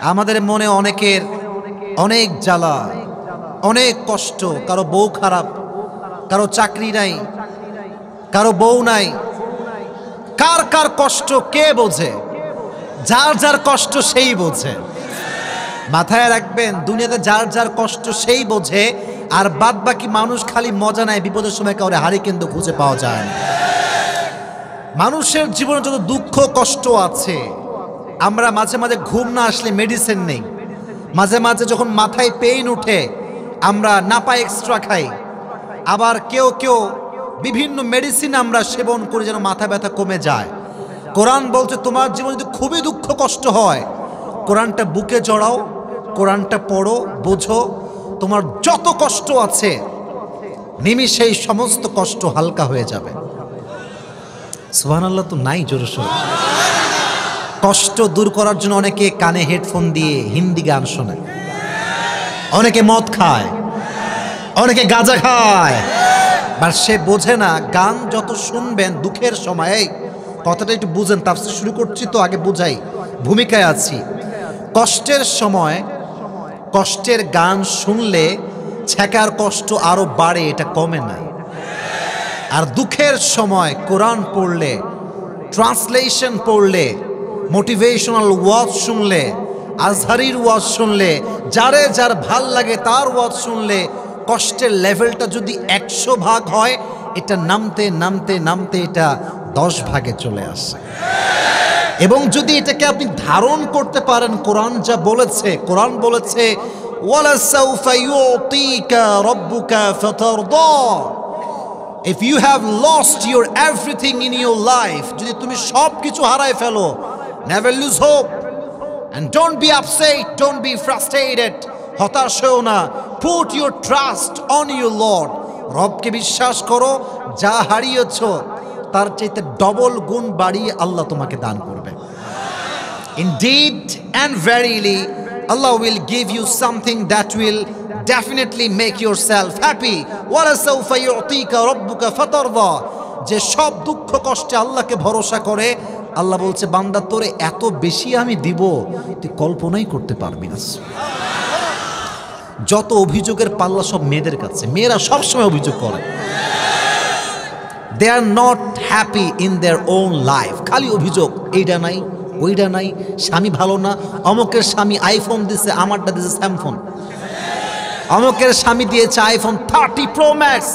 আমাদের মনে অনেকের অনেক জ্বালা, অনেক কষ্ট, কারও বউ খারাপ, কারও চাকরি নাই, কারও বউ নাই। কার কার কষ্ট, কে বোঝে? যার যার কষ্ট সেই বোঝে। মাথায় রাখবেন, দুনিয়াতে যার যার কষ্ট সেই বোঝে, আর বাদ বাকি মানুষ খালি মজা নেয়, বিপদের সময় কাউরে হারি কিন্তু খুঁজে পাওয়া যায় মানুষের জীবনে যত দুঃখ, কষ্ট আছে আমরা মাঝে মাঝে ঘুম না আসলে মেডিসিন নেই। মাঝে মাঝে যখন মাথায় পেইন উঠে, আমরা নাপা এক্সট্রা খাই। আবার কেউ কেউ বিভিন্ন মেডিসিন আমরা সেবন করি যেন মাথা ব্যথা কমে যায়। কোরআন বলছে, তোমার জীবনে যদি খুবই দুঃখ কষ্ট হয়, কোরআনটা বুকে জড়াও, কোরআনটা পড়ো, বোঝো, তোমার যত কষ্ট আছে, নিমিষেই সমস্ত কষ্ট হালকা হয়ে যাবে। সুহান আল্লাহ তো নাই জোরে সোরে কষ্ট দূর করার জন্য অনেকে কানে হেডফোন দিয়ে হিন্দি গান শোনে। অনেকে মদ খায়। অনেকে গাঁজা খায়। আর সে বোঝে না, গান যত শুনবেন দুঃখের সময়ে কথাটা একটু বুঝেন তার শুরু করছি তো, আগে বুঝাই। ভূমিকায় আছি। কষ্টের সময়, কষ্টের গান শুনলে ছেকার কষ্ট আরও বাড়ে, এটা কমে না। আর দুঃখের সময় কোরআন পড়লে, ট্রান্সলেশন পড়লে মোটিভেশনাল ওয়াজ শুনলে, আজহারির ওয়াজ শুনলে, যারে যার ভালো লাগে তার ওয়াজ শুনলে, কষ্টের লেভেলটা যদি একশো ভাগ হয়, এটা নামতে নামতে নামতে এটা দশ ভাগে চলে আসে। এবং যদি এটাকে আপনি ধারণ করতে পারেন, কোরআন যা বলেছে, কোরআন বলেছে if you have lost your everything in your life যদি তুমি সব কিছু হারায় ফেলো never lose hope and don't be upset don't be frustrated হতাশ হও না। Put your trust on your lord রবকে বিশ্বাস করো যা হারিয়েছ তার চাইতে ডবল গুণ বাড়িয়ে আল্লাহ তোমাকে দান করবে। Indeed and verily, Allah will give you something that will definitely make yourself happy. যে সব দুঃখ কষ্টে আল্লাহকে ভরসা করে আল্লাহ বলছে, বান্দা, তোরে এত বেশি আমি দিব, তুই কল্পনাই করতে পারবি না। যত অভিযোগের পাল্লা সব মেয়েদের কাছে, মেয়েরা সবসময় অভিযোগ করে। They are not happy in their own life খালি অভিযোগ এইটা নাই ওইটা নাই, স্বামী ভালো না, অমকের স্বামী আইফোন দিছে, আমারটা দিছে স্যামফোন অমকের স্বামী দিয়েছে iPhone thirty pro max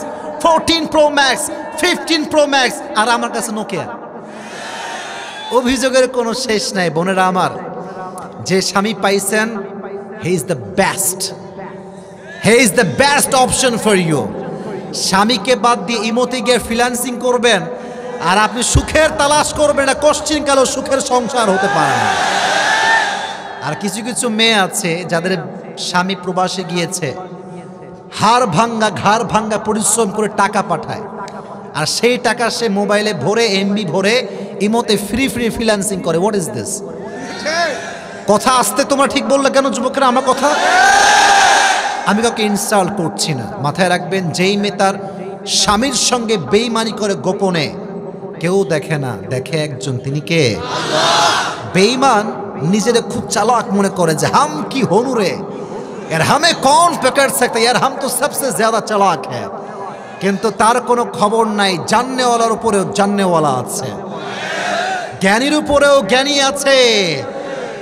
fourteen pro max fifteen pro max আর আমার কাছে নোকিয়া অভিযোগের কোনো শেষ নাই, বোনেরা আমার। যে স্বামী পাইছেন he is the best he is the best option for you স্বামীকে বাদ দিয়ে ইমতে গিয়ে ফ্রিল্যান্সিং করবেন, আর আপনি সুখের তালাশ করবেন না কশ্চিন কালো সুখের সংসার হতে পারে না। আর কিছু কিছু মেয়ে আছে, যাদের স্বামী প্রবাসে গিয়েছে, হাড় ভাঙ্গা, ঘাড় ভাঙ্গা পরিশ্রম করে টাকা পাঠায়। আর সেই টাকা সে মোবাইলে ভরে এমবি ভরে, ইমোতে ফ্রি ফ্রি ফ্রিল্যান্সিং করে। হোয়াট ইজ দিস কথা আসতে তোমরা ঠিক বললে কেন যুবকেরা আমার কথা? আমি কাউকে ইনস্টল্ট করছি না। মাথায় রাখবেন, যেই মেয়ে তার স্বামীর সঙ্গে বেইমানি করে গোপনে, কেউ দেখে না। দেখে একজন, তিনি কে? বেইমান নিজের খুব চালাক মনে করে যে, হাম কি হনুরে এর হামে কন প্যাকেট সকতে এর হাম তো সবসে জ্যাদা চালাক হ্যাঁ কিন্তু তার কোনো খবর নাই। জাননেওয়ালার উপরেও জাননেওয়ালা আছে। জ্ঞানীর উপরেও জ্ঞানী আছে।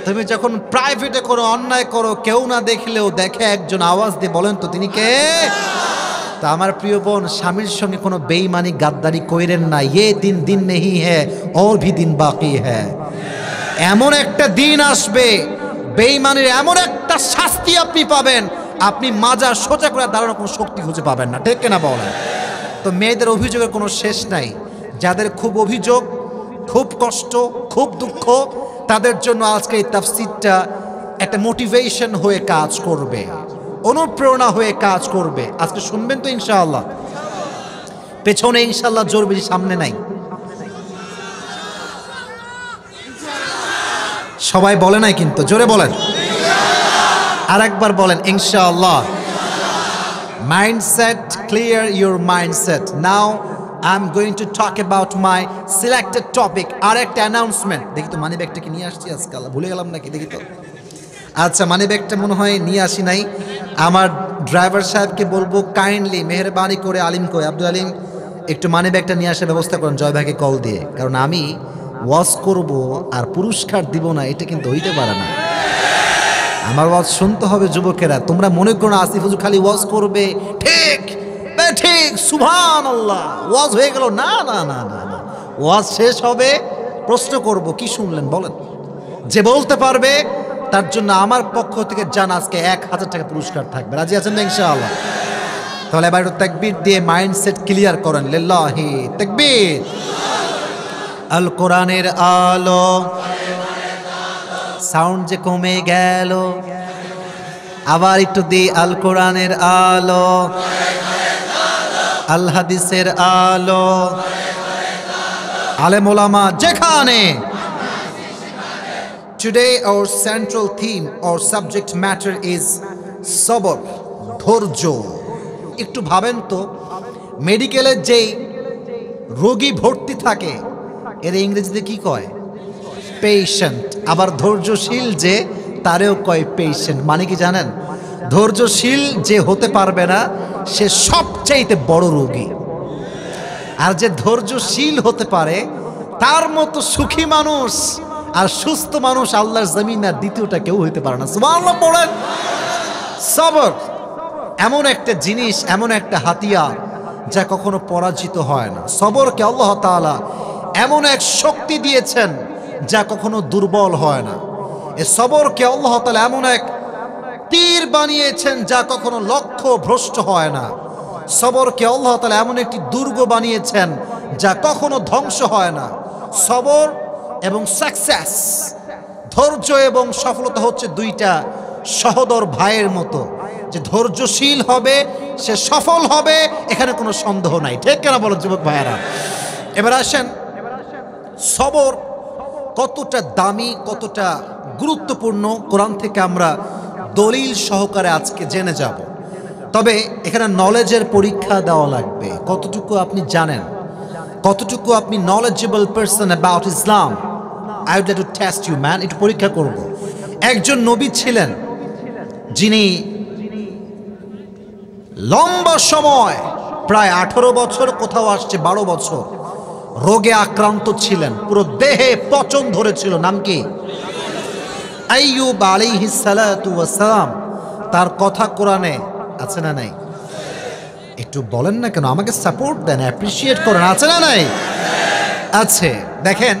তুমি যখন প্রাইভেটে কোনো অন্যায় করো, কেউ না দেখলেও দেখে একজন আওয়াজ দিয়ে বলেন তো, তিনি কে? তা আমার প্রিয় বোন, স্বামীর সঙ্গে কোনো বেইমানি গাদ্দারি কইরেন না। ইয়ে দিন দিন নেই হ্যাঁ ওর ভি দিন বাকি হ্যাঁ এমন একটা দিন আসবে বেইমানির এমন একটা শাস্তি আপনি পাবেন। আপনি মাজা সোজা করে দাঁড়ানোর কোনো শক্তি খুঁজে পাবেন না। ঠিক না বলেন? তো মেয়েদের অভিযোগের কোনো শেষ নাই। যাদের খুব অভিযোগ, খুব কষ্ট, খুব দুঃখ, তাদের জন্য আজকে এই তাফসিরটা একটা মোটিভেশন হয়ে কাজ করবে। অনুপ্রেরণা হয়ে কাজ করবে। আজকে শুনবেন তো ইনশাআল্লাহ। পেছনে ইনশাআল্লাহ জোর বেশি সামনে নাই। সবাই বলে নাই কিন্তু, জোরে বলেন। আর একবার বলেন, ইনশাআল্লাহ। Mindset clear your mindset now I am going to talk about my selected topic আর একটা অ্যানাউন্সমেন্ট দেখি তো মানি ব্যাগটাকে নিয়ে আসছি আজকাল। ভুলে গেলাম নাকি? দেখি তো। আচ্ছা মানি ব্যাগটা মনে হয় নিয়ে আসি নাই। আমার ড্রাইভার সাহেবকে বলব কাইন্ডলি মেহরবানি করে আলিম কই? আব্দুল আলিম, একটু মানি ব্যাগটা নিয়ে আসার ব্যবস্থা করেন, জয় ভাইকে কল দিয়ে। কারণ আমি ওয়াজ করব আর পুরস্কার দিব না, এটা কিন্তু হইতে পারে না। আমার ওয়াজ শুনতে হবে যুবকেরা। তোমরা মনে করো আসিফ হুজুর খালি ওয়াজ করবে? ঠিক ঠিক সুভান আল্লাহ ওয়াজ হয়ে গেল। না না না না না। ওয়াজ শেষ হবে, প্রশ্ন করব, কি শুনলেন বলেন? যে বলতে পারবে, তার জন্য আমার পক্ষ থেকে জান, আজকে এক হাজার টাকা পুরস্কার থাকবে। রাজি আছেন ইনশাআল্লাহ? তাহলে এবার একটু তাকবীর দিয়ে মাইন্ডসেট ক্লিয়ার করেন। লিল্লাহি তাকবীর। আল কোরআনের আলো সাউন্ড যে কমে গেল। আবার একটু দি আল কোরআনের আলো। আল হাদিসের আলো। আলেম ওলামা যেখানে। Today our central theme or subject matter is সবর, ধৈর্য। একটু ভাবেন তো মেডিকেলের যেই রোগী ভর্তি থাকে, এর ইংরেজিতে কি কয়? পেশেন্ট আবার ধৈর্যশীল যে, তারেও কয় পেশেন্ট মানে কি জানেন? ধৈর্যশীল যে হতে পারবে না, সে সবচাইতে বড় রোগী। আর যে ধৈর্যশীল হতে পারে, তার মতো সুখী মানুষ আর সুস্থ মানুষ আল্লাহর জমিন আর দ্বিতীয়টা কেউ হইতে পারে না। সুবহানাল্লাহ পড়েন সবর। এমন একটা জিনিস, এমন একটা হাতিয়ার যা কখনো পরাজিত হয় না। সবরকে আল্লাহ তাআলা এমন এক শক্তি দিয়েছেন যা কখনো দুর্বল হয় না। এ সবরকে আল্লাহ তাআলা এমন এক তীর বানিয়েছেন যা কখনো লক্ষ্য ভ্রষ্ট হয় না। সবরকে আল্লাহ তাআলা এমন একটি দুর্গ বানিয়েছেন যা কখনো ধ্বংস হয় না। সবর এবং সাকসেস ধৈর্য এবং সফলতা হচ্ছে দুইটা সহদর ভাইয়ের মতো। যে ধৈর্যশীল হবে, সে সফল হবে, এখানে কোনো সন্দেহ নাই। ঠিক কেনা বলো যুবক ভাইয়েরা? এবার আসেন সবর কতটা দামি, কতটা গুরুত্বপূর্ণ কোরআন থেকে আমরা দলিল সহকারে আজকে জেনে যাব। তবে এখানে নলেজের পরীক্ষা দেওয়া লাগবে। কতটুকু আপনি জানেন? কতটুকু আপনি knowledgeable person about Islam I would to test you man একটু পরীক্ষা করব। একজন নবী ছিলেন, যিনি লম্বা সময়, প্রায় আঠারো বছর কোথাও আসছে, বারো বছর। রোগে আক্রান্ত ছিলেন। পুরো দেহে পচন ধরেছিল। নাম কি? তার কথা কোরআনে আছে না নাই? একটু বলেন না কেন? আমাকে সাপোর্ট দেন অ্যাপ্রিসিয়েট করেন। আছে না নাই? আছে। দেখেন,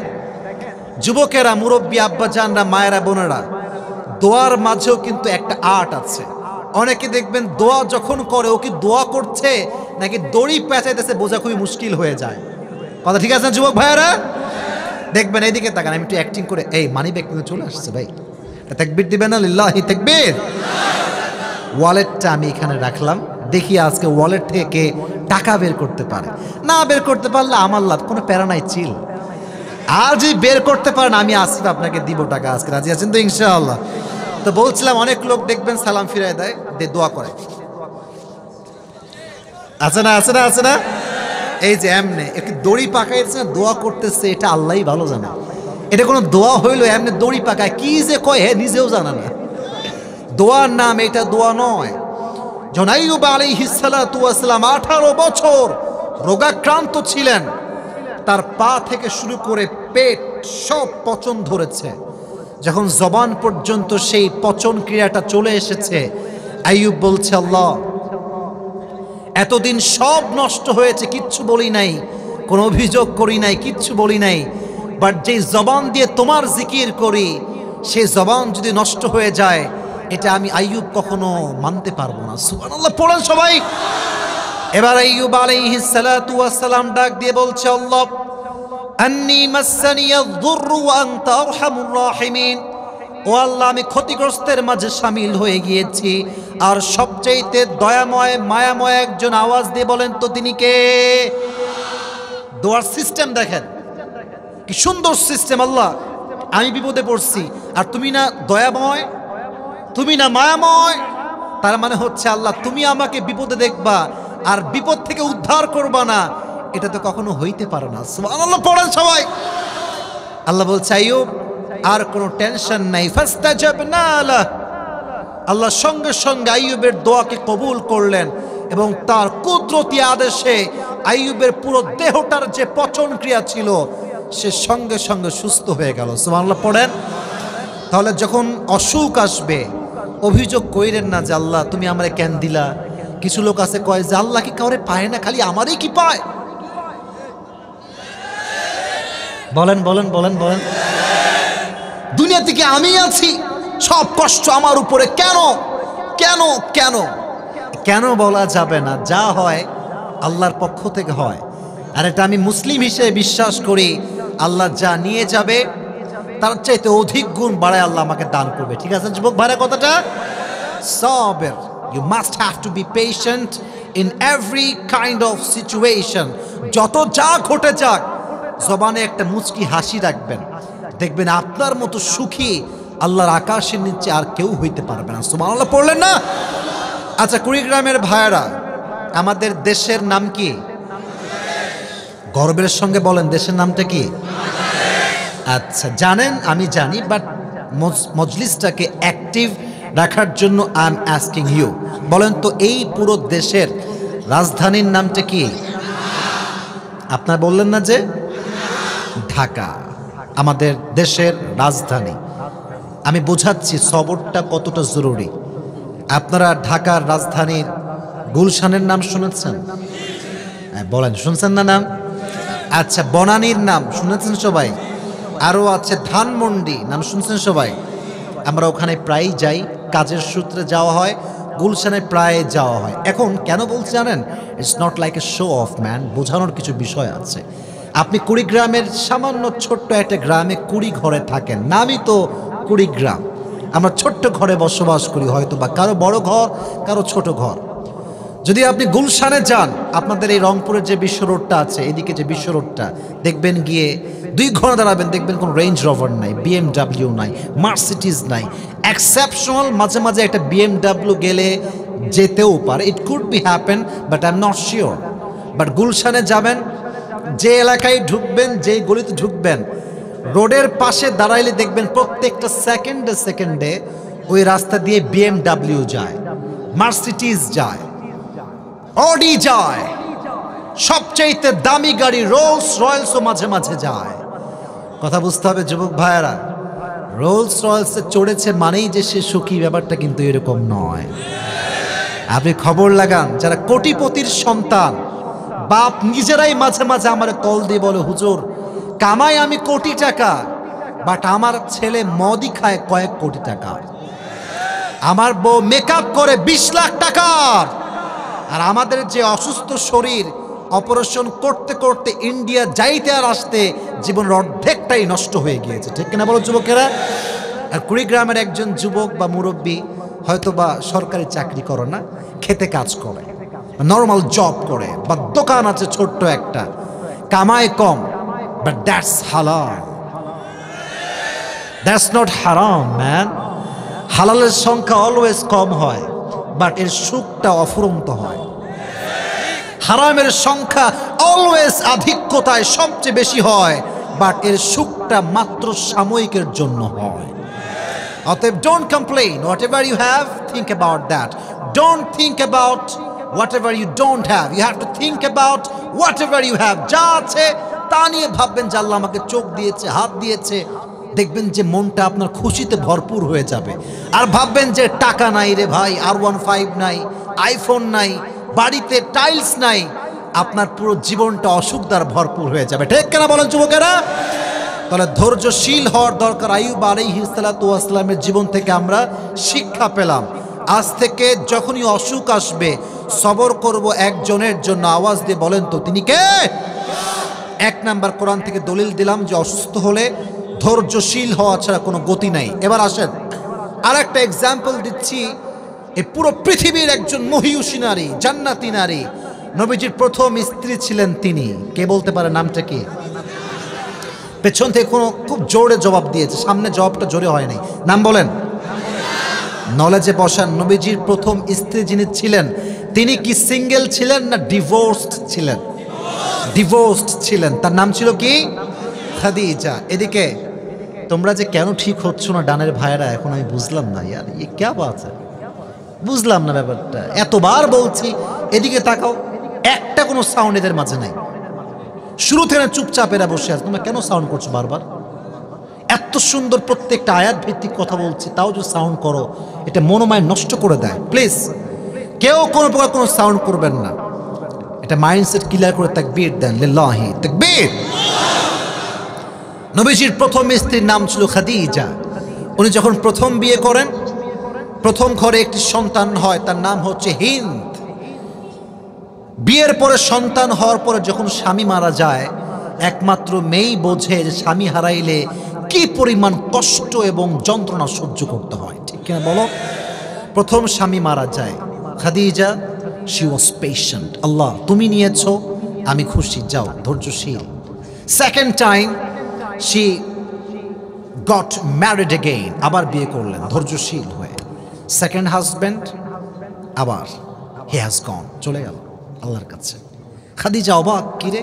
যুবকেরা, মুরব্বী, আব্বাজানরা, মায়েরা, বোনেরা, দোয়ার মাঝেও কিন্তু একটা আর্ট আছে। অনেকে দেখবেন দোয়া যখন করে, ও কি দোয়া করছে, নাকি দড়ি পেঁচাইতেছে, বোঝা খুবই মুশকিল হয়ে যায়। কথা ঠিক আছে না, যুবক ভাইয়ারা? দেখবেন, এইদিকে তাকান, আমি একটু অ্যাক্টিং করে এই মানি ব্যাগ কিন্তু চলে আসছে, ভাই। তাকবির দিবেন না? লিল্লাহি তাকবীর। ওয়ালেটটা আমি এখানে রাখলাম। দেখি আজকে ওয়ালেট থেকে টাকা বের করতে পারে। না বের করতে পারলে আমার লাভ, কোনো প্যারা নাই, চিল। আর যদি বের করতে পারেন, আমি আসিফ আপনাকে দিব টাকা আজকে। রাজি আছেন তো, ইনশাআল্লাহ? তো বলছিলাম, অনেক লোক দেখবেন সালাম ফিরায় দেয় দে দোয়া করে। আছে না আছে না আছে না? এই যে এমনে, একটু দড়ি পাকাইছে, দোয়া করতেছে, এটা আল্লাহই ভালো জানে। এটা কোনো দোয়া হইল, এমনি দড়ি পাকায়, কি যে কয়, হে, নিজেও জানা না। দোয়ার নাম এটা দোয়া নয়। যখন আইয়ুব আলাইহিসসালাম আঠারো বছর রোগাক্রান্ত ছিলেন। তার পা থেকে শুরু করে পেট সব পচন ধরেছে। যখন জবান পর্যন্ত সেই পচন ক্রিয়াটা চলে এসেছে, আইয়ুব বলছে, আল্লাহ এতদিন সব নষ্ট হয়েছে, কিচ্ছু বলি নাই, কোনো অভিযোগ করি নাই, কিচ্ছু বলি নাই। বাট যেই জবান দিয়ে তোমার জিকির করি, সেই জবান যদি নষ্ট হয়ে যায়, এটা আমি আইয়ুব কখনো মানতে পারব না। সুবহানাল্লাহ, পড়েন সবাই। এবার আইয়ুব আলাইহিস সালাতু ওয়াস সালাম ডাক দিয়ে বলছে, আল্লাহ, আন্নি মাসানিয়া যুররু ওয়া আনতা আরহামুর রাহিমিন। ও আল্লাহ, আমি ক্ষতিগ্রস্তের মাঝে সামিল হয়ে গিয়েছি। আর সবচাইতে দয়াময়, মায়াময় একজন আওয়াজ দিয়ে বলেন, তো তিনি কে? দোয়ার সিস্টেম দেখেন। কি সুন্দর সিস্টেম, আল্লাহ। আমি বিপদে পড়ছি। আর তুমি না দয়াময়, তুমি না মায়াময়। তার মানে হচ্ছে, আল্লাহ, তুমি আমাকে বিপদে দেখবা আর বিপদ থেকে উদ্ধার করবা না। এটা তো কখনো হইতে পারে না। আল্লাহ পড়েন সবাই। আল্লাহ বলছে, আইয়ুব আর কোনো টেনশন নাই। ফাস্তাজাবনা না আল্লাহ সঙ্গে সঙ্গে আইয়ুবের দোয়াকে কবুল করলেন এবং তার কুদরতি আদেশে আইয়ুবের পুরো দেহটার যে পচন ক্রিয়া ছিল, সে সঙ্গে সঙ্গে সুস্থ হয়ে গেল। সুবহানাল্লাহ, পড়েন? তাহলে যখন অসুখ আসবে, অভিযোগ কইরেন না যে, আল্লাহ, তুমি আমারে কেন দিলা? কিছু লোক আছে কয় যে, আল্লাহ কি কাউরে পায় না? খালি আমারই কি পায়? বলেন বলেন বলেন বলেন। দুনিয়া থেকে আমি আছি। সব কষ্ট আমার উপরে কেন? কেন? কেন? কেন বলা যাবে না? যা হয় আল্লাহর পক্ষ থেকে হয়। আর এটা আমি মুসলিম হিসেবে বিশ্বাস করি, আল্লাহ যা নিয়ে যাবে, তার চাইতে অধিক গুণ বাড়ায় আল্লাহ আমাকে দান করবে। ঠিক আছে যুবক ভাইরা, কথাটা? সবের you must have to be patient in every kind of situation যত যা ঘটে যাক, জবানে একটা মুচকি হাসি রাখবেন। দেখবেন আপনার মতো সুখী আল্লাহর আকাশের নিচে আর কেউ হইতে পারবে না। সুমান আল্লাহ পড়লেন না? আচ্ছা কুড়িগ্রামের ভাইয়েরা, আমাদের দেশের নাম কি? গর্বের সঙ্গে বলেন, দেশের নামটা কি? আচ্ছা জানেন, আমি জানি বাট মজলিসটাকে অ্যাক্টিভ রাখার জন্য আই এম অ্যাস্কিং ইউ বলেন তো, এই পুরো দেশের রাজধানীর নামটা কি? আপনার বললেন না যে? ঢাকা। আমাদের দেশের রাজধানী। আমি বোঝাচ্ছি সবরটা কতটা জরুরি। আপনারা ঢাকার রাজধানীর গুলশানের নাম শুনেছেন? হ্যাঁ, বলেন শুনছেন না নাম? আচ্ছা বনানীর নাম শুনেছেন সবাই? আরও আছে ধানমন্ডি নাম শুনছেন সবাই? আমরা ওখানে প্রায়ই যাই কাজের সূত্রে যাওয়া হয় গুলশানে প্রায় যাওয়া হয়। এখন কেন বলছি জানেন? It's not like a show off man বোঝানোর কিছু বিষয় আছে। আপনি কুড়িগ্রামের সামান্য ছোট্ট একটা গ্রামে কুড়ি ঘরে থাকেন। নামই তো কুড়িগ্রাম। আমরা ছোট্ট ঘরে বসবাস করি হয়তো বা। কারও বড় ঘর, কারও ছোট ঘর। যদি আপনি গুলশানে যান, আপনাদের এই রংপুরের যে বিশ্ব রোডটা আছে, এদিকে যে বিশ্ব রোডটা, দেখবেন গিয়ে দুই ঘণ্টা দাঁড়াবেন, দেখবেন কোনো রেঞ্জ রভার নাই বিএমডাব্লিউ নাই মার্সিটিজ নাই। এক্সেপশনাল মাঝে মাঝে একটা বিএমডাব্লিউ গেলে যেতেও পারে। It could be happen but I am not sure but গুলশানে যাবেন যে এলাকায় ঢুকবেন যে গলিতে ঢুকবেন, রোডের পাশে দাঁড়াইলে দেখবেন প্রত্যেকটা সেকেন্ডে সেকেন্ডে ওই রাস্তা দিয়ে বিএমডাব্লিউ যায় মার্সিটিজ যায় অডি যায়, সবচাইতে দামি গাড়ি রোলস রয়্যালসও মাঝে মাঝে যায়। কথা বুঝতে হবে যুবক ভাইয়েরা রোলস রয়্যালসে চড়েছে মানেই যে সে সুখী, ব্যাপারটা কিন্তু এরকম নয়। আপনি খবর লাগান, যারা কোটিপতির সন্তান বাপ নিজেরাই মাঝে মাঝে আমার কল দিয়ে বলে, হুজুর, কামাই আমি কোটি টাকা বাট আমার ছেলে মদি খায় কয়েক কোটি টাকা। আমার বউ মেকআপ করে বিশ লাখ টাকার। আর আমাদের যে অসুস্থ শরীর অপারেশন করতে করতে ইন্ডিয়া যাইতে আর আসতে জীবনের অর্ধেকটাই নষ্ট হয়ে গিয়েছে। ঠিক কিনা বলো যুবকেরা? আর কুড়িগ্রামের একজন যুবক বা মুরব্বী হয়তো বা সরকারি চাকরি করে না, খেতে কাজ করে। নর্মাল জব করে, বা দোকান আছে ছোট্ট একটা কামায় কম but that's halal that's not haram man হালালের সংখ্যা অলওয়েজ কম হয় বাট এর সুখটা অফুরন্ত হয়। হারামের সংখ্যা অলওয়েজ আধিক্যতায় সবচেয়ে বেশি হয় বাট এর সুখটা মাত্র সাময়িকের জন্য হয়। অতএব don't complain whatever you have think about that don't think about what you don't have you have to think about what you have যা আছে, তা নিয়ে ভাববেন যে আল্লাহ আমাকে চোখ দিয়েছে, হাত দিয়েছে। দেখবেন যে মনটা আপনার খুশিতে ভরপুর হয়ে যাবে। আর ভাববেন যে টাকা নাই রে ভাই আর ওয়ান ফাইভ নাই আইফোন নাই, বাড়িতে টাইলস নাই, আপনার পুরো জীবনটা অসুখ দ্বারা ভরপুর হয়ে যাবে। ঠিক কেনা বলেন যুবকেরা? তাহলে ধৈর্যশীল হওয়ার দরকার। আইব আলাইহিসালামের জীবন থেকে আমরা শিক্ষা পেলাম। আজ থেকে যখনই অসুখ আসবে, সবর করব একজনের জন্য। আওয়াজ দিয়ে বলেন তো, তিনি কে? এক নাম্বার কোরআন থেকে দলিল দিলাম যে অসুস্থ হলে ধৈর্যশীল হওয়া ছাড়া কোনো গতি নাই। এবার আসেন আর একটা এক্সাম্পল দিচ্ছি। এ পুরো পৃথিবীর একজন মহিউষী নারী, জান্নাতি নারী। নবীজির প্রথম স্ত্রী ছিলেন তিনি। কে বলতে পারে নামটা কি? পেছন থেকে কোনো খুব জোরে জবাব দিয়েছে, সামনে জবাবটা জোরে হয় নাই। নাম বলেন। নলেজে বসান নবীজির প্রথম স্ত্রী যিনি ছিলেন, তিনি কি সিঙ্গেল ছিলেন না ডিভোর্সড ছিলেন? ডিভোর্সড ছিলেন। তার নাম ছিল কি? খাদিজা। এদিকে, তোমরা যে কেন ঠিক হচ্ছ না ডানের ভাইয়েরা, এখন আমি বুঝলাম না। ইয়ার ইয়ে ক্যা বাত বুঝলাম না ব্যাপারটা। এতবার বলছি, এদিকে তাকাও, একটা কোনো সাউন্ড এদের মাঝে নাই। শুরু থেকে চুপচাপ এরা বসে আছে। তোমরা কেন সাউন্ড করছ বারবার? এত সুন্দর প্রত্যেকটা আয়াত ভিত্তিক কথা বলছে, তাও যদি সাউন্ড করো, এটা মনোমায় নষ্ট করে দেয়। প্লিজ কেউ কোনো প্রকার কোনো সাউন্ড করবেন না। এটা মাইন্ডসেট ক্লিয়ার করে তাকবীর দেন, লিল্লাহি, তাকবীর। নবীজির প্রথম স্ত্রীর নাম ছিল খাদিজা। উনি যখন প্রথম বিয়ে করেন, প্রথম ঘরে একটি সন্তান হয়, তার নাম হচ্ছে হিন্দ। বিয়ের পরে সন্তান হওয়ার পরে যখন স্বামী মারা যায়, একমাত্র মেয়েই বোঝে যে স্বামী হারাইলে কি পরিমাণ কষ্ট এবং যন্ত্রণা সহ্য করতে হয়? ঠিক কিনা বলো? প্রথম স্বামী মারা যায়। খাদিজা শি ওয়াজ পেশেন্ট আল্লাহ, তুমি নিয়েছ, আমি খুশি। যাও, ধৈর্যশীল। Second time she got married again আবার বিয়ে করলেন, ধৈর্যশীল হয়ে। সেকেন্ড হাজব্যান্ড আবার হি হ্যাজ গন চলে গেল আল্লাহর কাছে। খাদিজা অবাক, কিরে?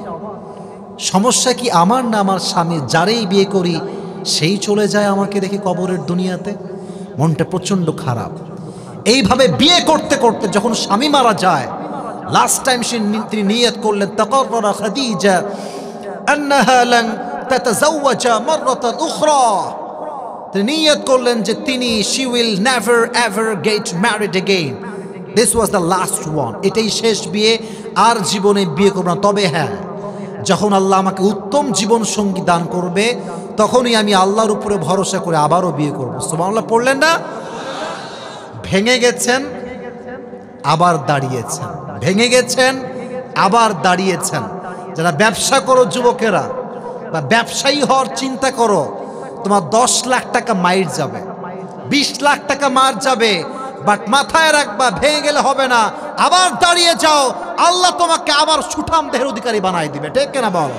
সমস্যা কি আমার না আমার স্বামী? যারেই বিয়ে করি সেই চলে যায় আমাকে দেখে কবরের দুনিয়াতে। মনটা প্রচণ্ড খারাপ। এইভাবে বিয়ে করতে করতে যখন স্বামী মারা যায় লাস্ট টাইম সে তিনি নিয়ত করলেন তাকররা খাদিজা আন্নাহা লান তাতাজাওয়াজা মাররাতান উখরা। তিনি নিয়ত করলেন যে তিনি she will never ever get married again this was the last one এটাই শেষ বিয়ে। আর জীবনে বিয়ে করব না। তবে হ্যাঁ যখন আল্লাহ আমাকে উত্তম জীবন সঙ্গী দান করবে তখনই আমি আল্লাহর উপরে ভরসা করে আবারও বিয়ে করব। সুবহানাল্লাহ, পড়লেন না? ভেঙে গেছেন, আবার দাঁড়িয়েছেন। ভেঙে গেছেন, আবার দাঁড়িয়েছেন। যারা ব্যবসা করো যুবকেরা, বা ব্যবসায়ী হওয়ার চিন্তা করো, তোমার দশ লাখ টাকা মাইর যাবে। বিশ লাখ টাকা মার যাবে বাট মাথায় রাখবা, ভেঙে গেলে হবে না। আবার দাঁড়িয়ে যাও, আল্লাহ তোমাকে আবার সুঠাম দেহের অধিকারী বানাই দিবে। ঠিক কেনা বল?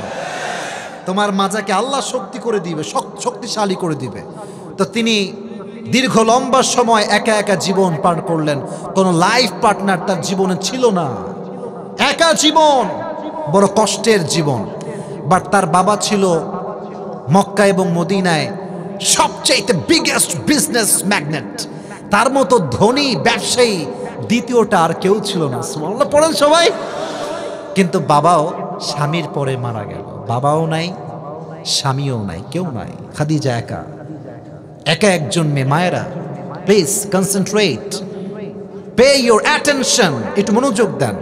তোমার মাজাকে আল্লাহ শক্তি করে দিবে, শক- শক্তিশালী করে দিবে। তো তিনি দীর্ঘ লম্বা সময় একা একা জীবন পার করলেন। কোনো লাইফ পার্টনার তার জীবনে ছিল না। একা জীবন, বড় কষ্টের জীবন। বাট তার বাবা ছিল মক্কা এবং মদিনায় সবচেয়ে বিগেস্ট বিজনেস ম্যাগনেট তার মতো ধনী ব্যবসায়ী দ্বিতীয়টা আর কেউ ছিল না। পড়েন সবাই। কিন্তু বাবাও স্বামীর পরে মারা গেল। বাবাও নাই, স্বামীও নাই, কেউ নাই। খাদিজা একা। একা একজন মেয়ে। মায়েরা please concentrate pay your attention একটু মনোযোগ দেন।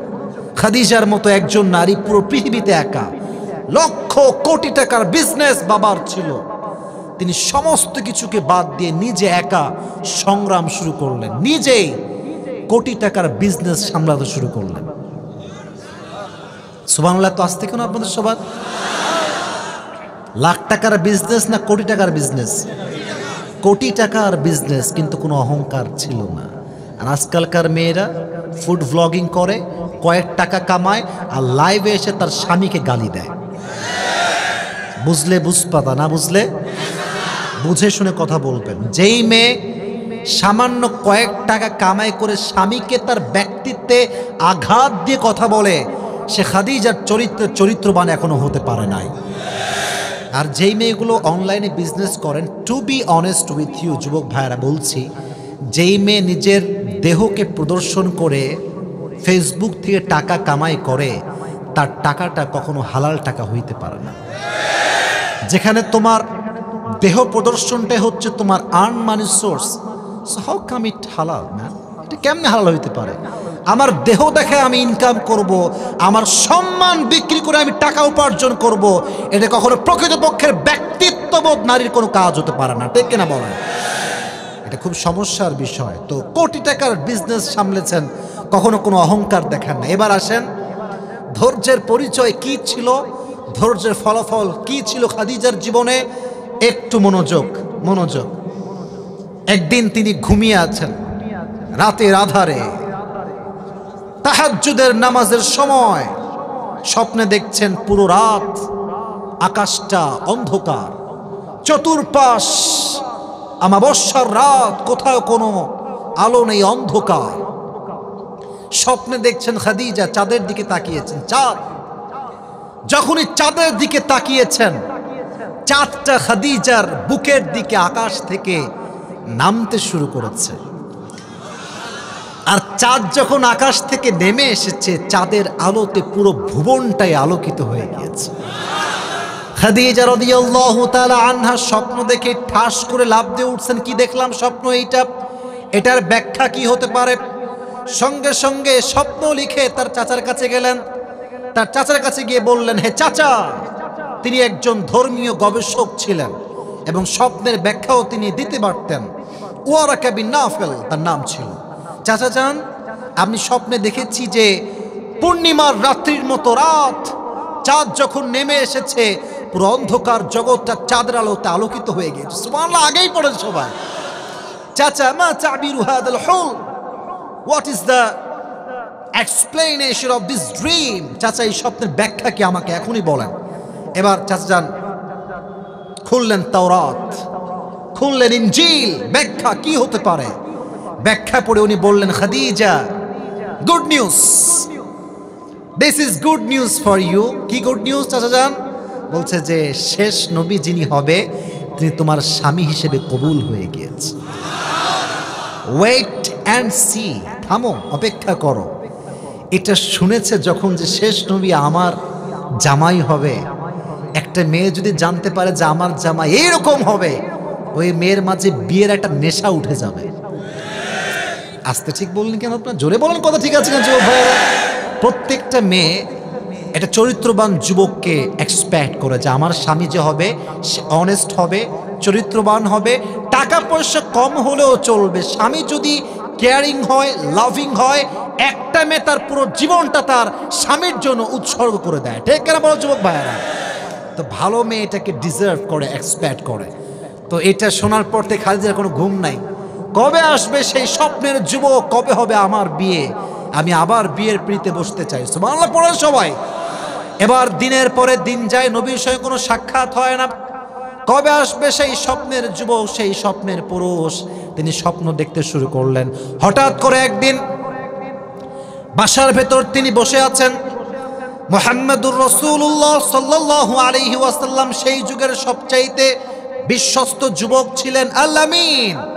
খাদিজার মতো একজন নারী পুরো পৃথিবীতে একা। লক্ষ কোটি টাকার বিজনেস বাবার ছিল। তিনি সমস্ত কিছুকে বাদ দিয়ে নিজে একা সংগ্রাম শুরু করলেন। নিজেই কোটি টাকার বিজনেস সামলাতে শুরু করলেন। সুবাংলা তো আসতে কেন আপনাদের সবার? লাখ টাকার বিজনেস না কোটি টাকার বিজনেস কোটি টাকার বিজনেস কিন্তু কোনো অহংকার ছিল না। আর আজকালকার মেয়েরা ফুড ভ্লগিং করে, কয়েক টাকা কামায়, আর লাইভে এসে তার স্বামীকে গালি দেয়। বুঝলে বুঝপাতা, না বুঝলে? বুঝে শুনে কথা বলবেন। যেই মেয়ে সামান্য কয়েক টাকা কামাই করে স্বামীকে তার ব্যক্তিত্বে আঘাত দিয়ে কথা বলে সে খাদিজার চরিত্র চরিত্রবান এখনও হতে পারে নাই। আর যেই মেয়েগুলো অনলাইনে বিজনেস করেন to be honest with you যুবক ভাইয়েরা বলছি, যেই মেয়ে নিজের দেহকে প্রদর্শন করে ফেসবুক থেকে টাকা কামাই করে, তার টাকাটা কখনো হালাল টাকা হইতে পারে না। যেখানে তোমার দেহ প্রদর্শনটাই হচ্ছে তোমার earn money source how come it halal man এটা কেমনে হালাল হইতে পারে? আমার দেহ দেখে আমি ইনকাম করব, আমার সম্মান বিক্রি করে আমি টাকা উপার্জন করব, এটা কখনো প্রকৃতপক্ষের ব্যক্তিত্ববোধ নারীর কোনো কাজ হতে পারে না, ঠিক কিনা বলেন? এটা খুব সমস্যার বিষয়। তো কোটি টাকার বিজনেস সামলেছেন, কখনো কোনো অহংকার দেখান না। এবার আসেন, ধৈর্যের পরিচয় কি ছিল, ধৈর্যের ফলাফল কি ছিল খাদিজার জীবনে? একটু মনোযোগ মনোযোগ। একদিন তিনি ঘুমিয়ে আছেন, রাতের আধারে তাহাজ্জুদের নামাজের সময় স্বপ্নে দেখছেন পুরো রাত আকাশটা অন্ধকার। চতুর্পাশ আমাবস্যার রাত, কোথাও কোনো আলো নেই, অন্ধকার। স্বপ্নে দেখছেন খাদিজা চাঁদের দিকে তাকিয়েছেন, চাঁদ। যখনই চাঁদের দিকে তাকিয়েছেন, চাঁদটা খাদিজার বুকের দিকে আকাশ থেকে নামতে শুরু করেছে। আর চাঁদ যখন আকাশ থেকে নেমে এসেছে, চাঁদের আলোতে পুরো ভুবনটাই আলোকিত হয়ে গিয়েছে। খাদিজা রাদিয়াল্লাহু তাআলা আনহা স্বপ্ন দেখে ঠাস করে লাভ দিয়ে উঠছেন। কি দেখলাম স্বপ্ন এইটা? এটার ব্যাখ্যা কি হতে পারে? সঙ্গে সঙ্গে স্বপ্ন লিখে তার চাচার কাছে গেলেন। তার চাচার কাছে গিয়ে বললেন, হে চাচা! তিনি একজন ধর্মীয় গবেষক ছিলেন এবং স্বপ্নের ব্যাখ্যাও তিনি দিতে পারতেন। ওয়ারাকা বিন নাফেল তার নাম ছিল। চাচা চান, আমি স্বপ্নে দেখেছি যে পূর্ণিমার রাত্রির মতো রাত, চাঁদ যখন নেমে এসেছে, পুরো অন্ধকার জগৎটা চাঁদের আলোতে আলোকিত হয়ে গিয়েছে সুবহানাল্লাহ, আগেই পড়েন সবাই। চাচা, মা চাবিরু হাদাল হুল। What is the explanation of this dream চাচা, এই স্বপ্নের ব্যাখ্যা কি আমাকে এখনই বলেন। এবার চাচা যান খুললেন তাওরাত, খুললেন ইনজিল, ব্যাখ্যা কি হতে পারে? ব্যাখ্যা পড়ে উনি বললেন, Khadija good news this is good news for you কি গুড নিউজ চাচা যান বলছে যে, শেষ নবী যিনি হবে, তিনি তোমার স্বামী হিসেবে কবুল হয়ে গিয়েছে। ওয়েট অ্যান্ড সি থামো, অপেক্ষা করো। এটা শুনেছে যখন যে, শেষ নবী আমার জামাই হবে। একটা মেয়ে যদি জানতে পারে যে, আমার জামাই এইরকম হবে, ওই মেয়ের মাঝে বিয়ের একটা নেশা উঠে যাবে। আসতে ঠিক বললেন কেন আপনার? জোরে বলেন কথা ঠিক আছে যুবক ভাইয়েরা? প্রত্যেকটা মেয়ে একটা চরিত্রবান যুবককে এক্সপেক্ট করে যে আমার স্বামী যে হবে, সে অনেস্ট হবে, চরিত্রবান হবে, টাকা পয়সা কম হলেও চলবে। স্বামী যদি কেয়ারিং হয় লাভিং হয়, একটা মেয়ে তার পুরো জীবনটা তার স্বামীর জন্য উৎসর্গ করে দেয়। ঠিক কেন বলো, যুবক ভাইয়েরা? তো ভালো মেয়ে এটাকে ডিজার্ভ করে এক্সপেক্ট করে। তো এটা শোনার পর থেকে খালিদের কোনো ঘুম নাই। কবে আসবে সেই স্বপ্নের যুবক? কবে হবে আমার বিয়ে? আমি আবার বিয়ের প্রীতে বসতে চাই। সুবহানাল্লাহ, পড়েন সবাই। এবার দিনের পরে দিন যায়, নবীর সঙ্গে কোনো সাক্ষাৎ হয় না। কবে আসবে সেই স্বপ্নের যুবক, সেই স্বপ্নের পুরুষ? তিনি স্বপ্ন দেখতে শুরু করলেন। হঠাৎ করে একদিন বাসার ভেতর তিনি বসে আছেন। মোহাম্মদুর রসুল্লাহ সাল্লাহ আলহি ওয়াসাল্লাম সেই যুগের সবচাইতে বিশ্বস্ত যুবক ছিলেন আল্লামিন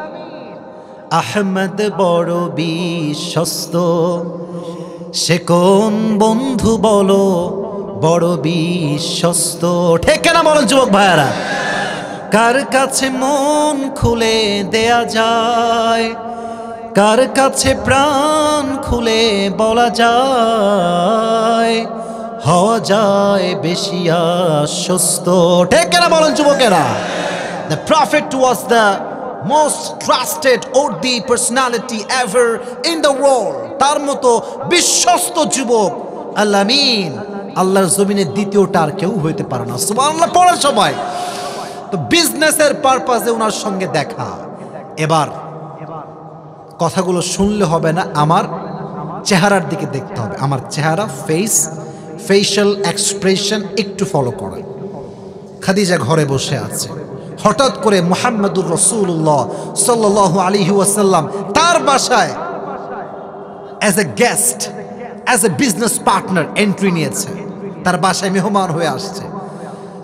আহমদ বড় বিশ্বস্ত। সে কোন বন্ধু বলো, বড় বিশ্বস্ত। ঠিক না বলেন যুবক ভাইয়ারা? কার কাছে মন খুলে দেয়া যায়, কার কাছে প্রাণ খুলে বলা যায়, হওয়া যায় বেশি আশ্বস্ত। ঠিক না বলেন যুবকেরা? The prophet was the most trusted the personality ever in the world তার মতো বিশ্বস্ত যুবক আল্লামিন আল্লাহর জমিনের দ্বিতীয়টা আর কেউ হইতে পারে না। সুবহানাল্লাহ পড়ে সবাই। তো বিজনেসের পারপাসে ওনার সঙ্গে দেখা। এবার কথাগুলো শুনলে হবে না, আমার চেহারার দিকে দেখতে হবে। আমার চেহারা ফেস ফেশিয়াল এক্সপ্রেশন একটু ফলো করে খাদিজা ঘরে বসে আছে। হঠাৎ করে মোহাম্মদুর রসুল্লাহ সাল্লাহ আলিহি ওয়াসাল্লাম তার বাসায় as a guest as a business partner entry নিয়েছে। তার বাসায় মেহমান হয়ে আসছে।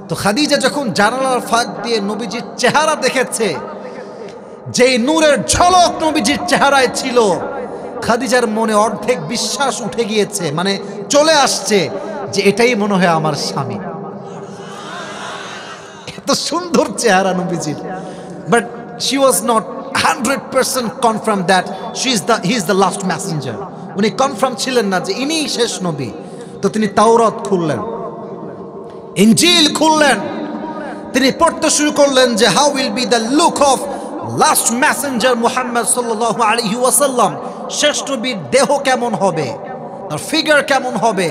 তো খাদিজা যখন জানালার ফাঁক দিয়ে নবীজির চেহারা দেখেছে যে নূরের ঝলক নবীজির চেহারায় ছিল, খাদিজার মনে অর্ধেক বিশ্বাস উঠে গিয়েছে মানে চলে আসছে যে এটাই মনে হয় আমার স্বামী। এত সুন্দর চেহারা নবীজির। But she was not hundred percent confirm that she is the he is the last messenger উনি কনফার্ম ছিলেন না যে ইনি শেষ নবী। তো তিনি তাওরাত খুললেন। ইঞ্জিল খুললেন। তিনি পড়তে শুরু করলেন যে how will be the look of last messenger Muhammad সাল্লাল্লাহু আলাইহি ওয়াসাল্লাম? শেষ নবীর দেহ কেমন হবে? তার ফিগার কেমন হবে?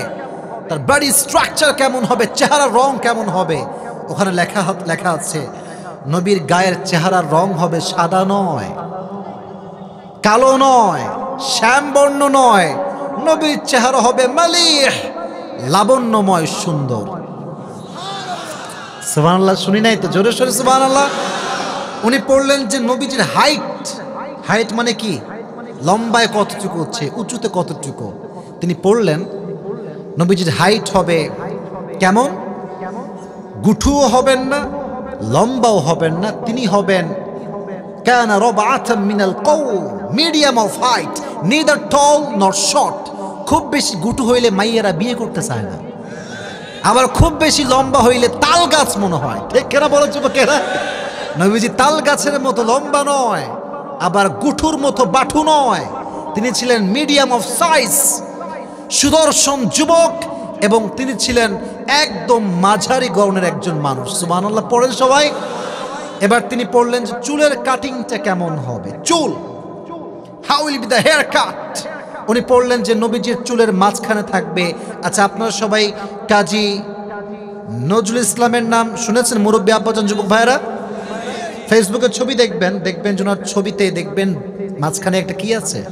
তার বডি স্ট্রাকচার কেমন হবে? চেহারা রং কেমন হবে? ওখানে লেখা লেখা আছে, নবীর গায়ের চেহারার রং হবে সাদা নয়, কালো নয়, শ্যামবর্ণ নয়, নবীর চেহারা হবে মালিহ, লাবণ্যময় সুন্দর। সুবাহ শুনি নাই তো? জোরে সোরে সুবাহ উনি পড়লেন যে নবীজির হাইট হাইট মানে কি? লম্বায় কতটুকু হচ্ছে? উঁচুতে কতটুকু? তিনি পড়লেন, নবীজির হাইট হবে কেমন? গুঠুও হবেন না, লম্বাও হবেন না, তিনি হবেন কেন রব আথম মিনাল কৌ medium of height neither tall not short খুব বেশি গুটু হইলে মাইয়েরা বিয়ে করতে চায় না। আবার খুব বেশি লম্বা হইলে তাল গাছ মনে হয়। ঠিক কেনা বলো যুবকেরা? নবীজি তাল গাছের মতো লম্বা নয়, আবার গুঠুর মতো বাঠু নয়। তিনি ছিলেন মিডিয়াম অফ সাইজ। সুদর্শন যুবক এবং তিনি ছিলেন একদম মাঝারি গরনের একজন মানুষ। সুবহানাল্লাহ, পড়েন সবাই? এবার তিনি পড়লেন যে চুলের কাটিংটা কেমন হবে? চুল। How will be the haircut উনি পড়লেন যে নবীজির চুলের মাঝখানে থাকবে। আচ্ছা আপনারা সবাই কাজী নজরুল ইসলামের নাম শুনেছেন? মুরব্বী আব্বাজান যুবক ভাইরা ফেসবুকে ছবি দেখবেন। দেখবেন যে ছবিতে দেখবেন মাঝখানে একটা কি আছে?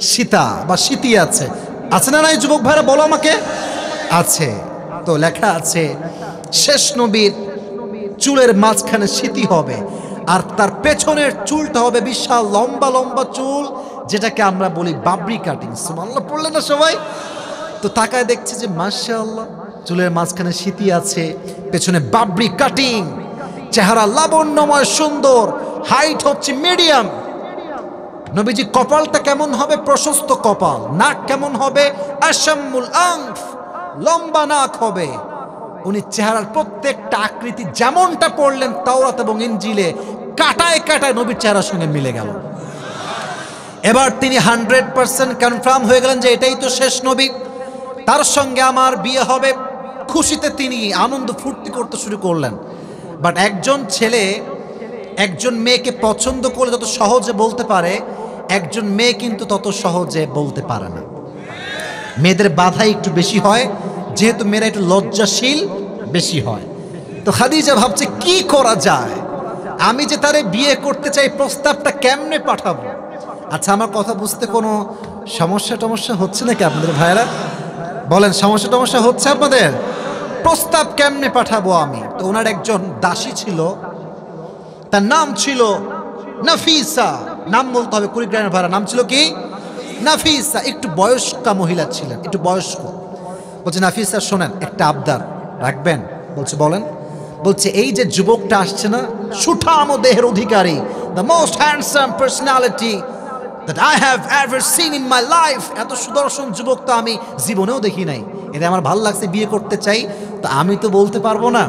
সীতা বা স্মৃতি আছে। আছে না নাই যুবক ভাইরা বলো আমাকে। আছে। তো লেখা আছে, শেষ নবীর চুলের মাঝখানে স্মৃতি হবে আর তার পেছনের চুলটা হবে বিশাল লম্বা লম্বা চুল, যেটাকে আমরা বলি বাবরি কাটিং। সুমাল্লাহ পড়লেন না সবাই? তো তাকায় দেখছে যে মাশাআল্লাহ, চুলের মাঝখানে স্মৃতি আছে, পেছনে বাবরি কাটিং, চেহারা লাবণ্যময়, সুন্দর, হাইট হচ্ছে মিডিয়াম। নবীজি কপালটা কেমন হবে? প্রশস্ত কপাল, নাক কেমন হবে? আসাম্মুল আংফ। লম্বা নাক হবে। উনি চেহারার প্রত্যেকটা আকৃতি যেমনটা পড়লেন তাওরাত এবং ইঞ্জিলে কাটায় কাটায় নবীর চেহারার সঙ্গে মিলে গেল। এবার তিনি হান্ড্রেড পার্সেন্ট কনফার্ম হয়ে গেলেন যে এটাই তো শেষ নবী। তার সঙ্গে আমার বিয়ে হবে। খুশিতে তিনি আনন্দ ফুর্তি করতে শুরু করলেন। বাট একজন ছেলে একজন মেয়েকে পছন্দ করলে যত সহজে বলতে পারে, একজন মেয়ে কিন্তু তত সহজে বলতে পারে না। মেয়েদের বাধা একটু বেশি হয়, যেহেতু মেয়েরা একটু লজ্জাশীল বেশি হয়। তো খাদিজা ভাবছে, কি করা যায়? আমি যে তারে বিয়ে করতে চাই, প্রস্তাবটা কেমনে পাঠাবো? আচ্ছা আমার কথা বুঝতে কোনো সমস্যা টমস্যা হচ্ছে নাকি আপনাদের ভাইয়েরা? বলেন, সমস্যা টমস্যা হচ্ছে আপনাদের? প্রস্তাব কেমনে পাঠাবো আমি? তো ওনার একজন দাসী ছিল, তার নাম ছিল নাফিসা। নাম বলতে হবে কুড়িগ্রামের ভাড়া। নাম ছিল কি? নাফিসা একটু বয়স্কা মহিলা ছিলেন, একটু বয়স্ক। বলছে, নাফিসা, শোনেন, একটা আবদার রাখবেন। বলছে, বলেন। বলছে, এই যে যুবকটা আসছে না, সুঠাম দেহের অধিকারী the most handsome personality that I have ever seen in my life এত সুদর্শন যুবক তো আমি জীবনেও দেখি নাই। এটা আমার ভালো লাগছে বিয়ে করতে চাই, তো আমি তো বলতে পারব না।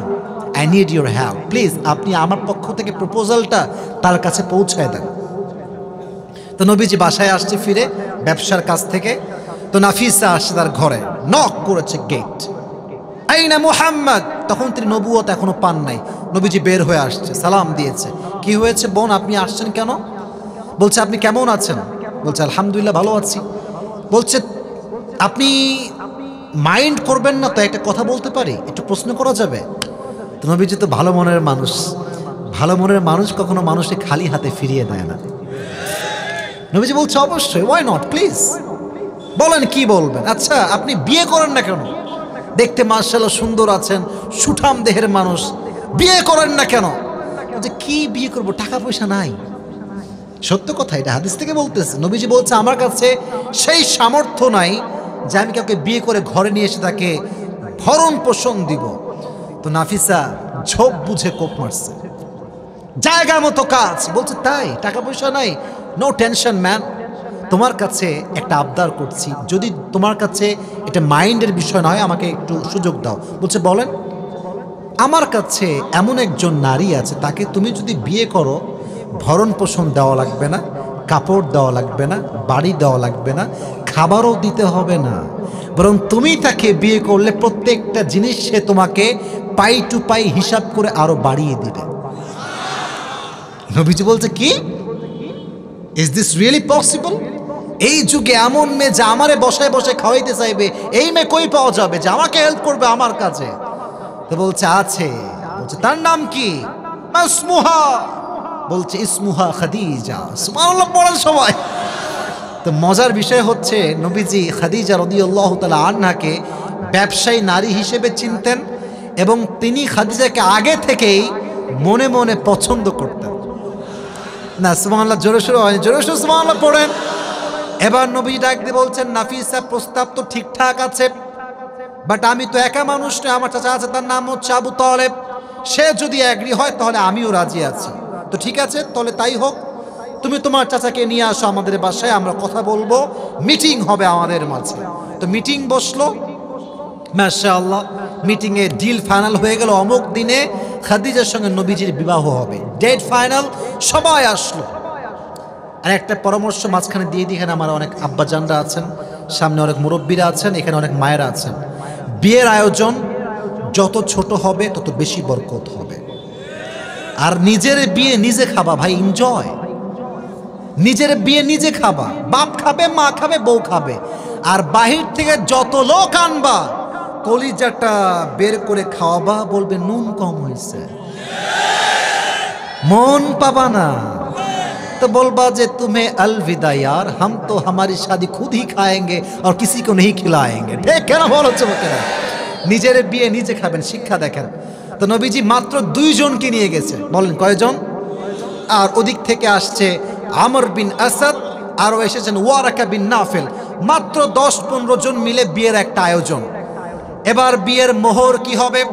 I need your help please আপনি আমার পক্ষ থেকে প্রপোজালটা তার কাছে পৌঁছায় দেন। তো নবীজি বাসায় আসছে ফিরে ব্যবসার কাছ থেকে। তো নাফিসা আসছে তার ঘরে। নক করেছে গেট এই না মুহাম্মদ! তখন তিনি নবুয়ত এখনও পান নাই। নবীজি বের হয়ে আসছে, সালাম দিয়েছে। কি হয়েছে বোন, আপনি আসছেন কেন? বলছে, আপনি কেমন আছেন? বলছে, আলহামদুলিল্লাহ, ভালো আছি। বলছে, আপনি মাইন্ড করবেন না, তো একটা কথা বলতে পারি? একটু প্রশ্ন করা যাবে? নবীজি তো ভালো মনের মানুষ। ভালো মনের মানুষ কখনো মানুষকে খালি হাতে ফিরিয়ে দেয় না। নবীজি বলছে, অবশ্যই ওয়াই নট প্লিজ বলেন, কি বলবেন? আচ্ছা আপনি বিয়ে করেন না কেন? দেখতে মার্শাল্লাহ সুন্দর আছেন, সুঠাম দেহের মানুষ, বিয়ে করেন না কেন? বলছে কি বিয়ে করব, টাকা পয়সা নাই। সত্য কথা, এটা হাদিস থেকে বলতেছে। নবীজি বলছে, আমার কাছে সেই সামর্থ্য নাই যে আমি কাউকে বিয়ে করে ঘরে নিয়ে এসে তাকে ভরণ পোষণ দিব। তো নাফিসা ঝোপ বুঝে কোপ মারছে। জায়গা মতো কাজ। বলছে, তাই, টাকা পয়সা নাই নো টেনশন ম্যান তোমার কাছে একটা আবদার করছি। যদি তোমার কাছে এটা মাইন্ডের বিষয় নয়, আমাকে একটু সুযোগ দাও। বলছে, বলেন, আমার কাছে এমন একজন নারী আছে, তাকে তুমি যদি বিয়ে করো, ভরণ পোষণ দেওয়া লাগবে না, কাপড় দেওয়া লাগবে না, বাড়ি দেওয়া লাগবে না, খাবারও দিতে হবে না। বরং তুমি তাকে বিয়ে করলে প্রত্যেকটা জিনিস সে তোমাকে পাই টু পাই হিসাব করে আরও বাড়িয়ে দিবে। নবীজি বলছে, কি? ইজ দিস রিয়েলি পসিবল এই যুগে এমন মেয়ে যে আমারে বসায় বসায় খাওয়াইতে চাইবে, এই মেয়ে কই পাওয়া যাবে যে আমাকে হেল্প করবে আমার কাছে তো বলছে, আছে। বলছে, তার নাম কি? ইসমুহা। বলছে, ইসমুহা খাদিজা। সুবহানাল্লাহ, পড়েন সবাই। তো মজার বিষয় হচ্ছে, নবীজি খাদিজা রদিয়াল্লাহ তালা আন্নাকে ব্যবসায়ী নারী হিসেবে চিনতেন এবং তিনি খাদিজাকে আগে থেকেই মনে মনে পছন্দ করতেন। না, সুবহানাল্লাহ, জোরে শুরু হয়নি জোরে শুরু, সুবহানাল্লাহ, পড়েন। এবার নবী ডাক দিয়ে বলছেন, নাফিসা প্রস্তাব তো ঠিকঠাক আছে বাট আমি তো একা মানুষ নয় আমার চাচা আছে, তার নাম হচ্ছে আবু তালেব। সে যদি অ্যাগ্রি হয়, তাহলে আমিও রাজি আছি। তো ঠিক আছে, তাহলে তাই হোক, তুমি তোমার চাচাকে নিয়ে আসো আমাদের বাসায়, আমরা কথা বলব মিটিং হবে আমাদের মাঝে। তো মিটিং বসল। মাশা আল্লাহ মিটিংয়ে ডিল ফাইনাল হয়ে গেল। অমুক দিনে খাদিজার সঙ্গে নবীজির বিবাহ হবে। ডেট ফাইনাল সবাই আসলো। আর একটা পরামর্শ মাঝখানে দিয়ে দিই, এখানে আমার অনেক আব্বাজানরা আছেন, সামনে অনেক মুরব্বীরা আছেন, এখানে অনেক মায়েরা আছেন। বিয়ের আয়োজন, যত ছোট হবে, তত বেশি বরকত হবে। আর নিজের বিয়ে নিজে খাবা, ভাই এনজয় নিজের বিয়ে নিজে খাবা। বাপ খাবে, মা খাবে, বউ খাবে। আর বাহির থেকে যত লোক আনবা কলিজাটা বের করে খাওয়াবা বলবে নুন কম হয়েছে মন পাবা না तो बोलबा जे तुम्हें अलविदा यार हम तो हमारी शादी खुद ही खाएंगे और किसी को नहीं खिलाएंगे ঠিক কেন বল হচ্ছে লোকেরা নিজের বিয়ে নিজে খাবেন শিক্ষা দেখেন তো নবীজি মাত্র দুইজনকে নিয়ে গেছে বলেন কয়জন আর ওদিক থেকে আসছে আমর বিন আসাদ আরও এসেছেন ওয়ারাকা বিন নাফেল মাত্র দশ পনেরো জন মিলে বিয়ের একটা আয়োজন এবার বিয়ের মোহর কি হবে?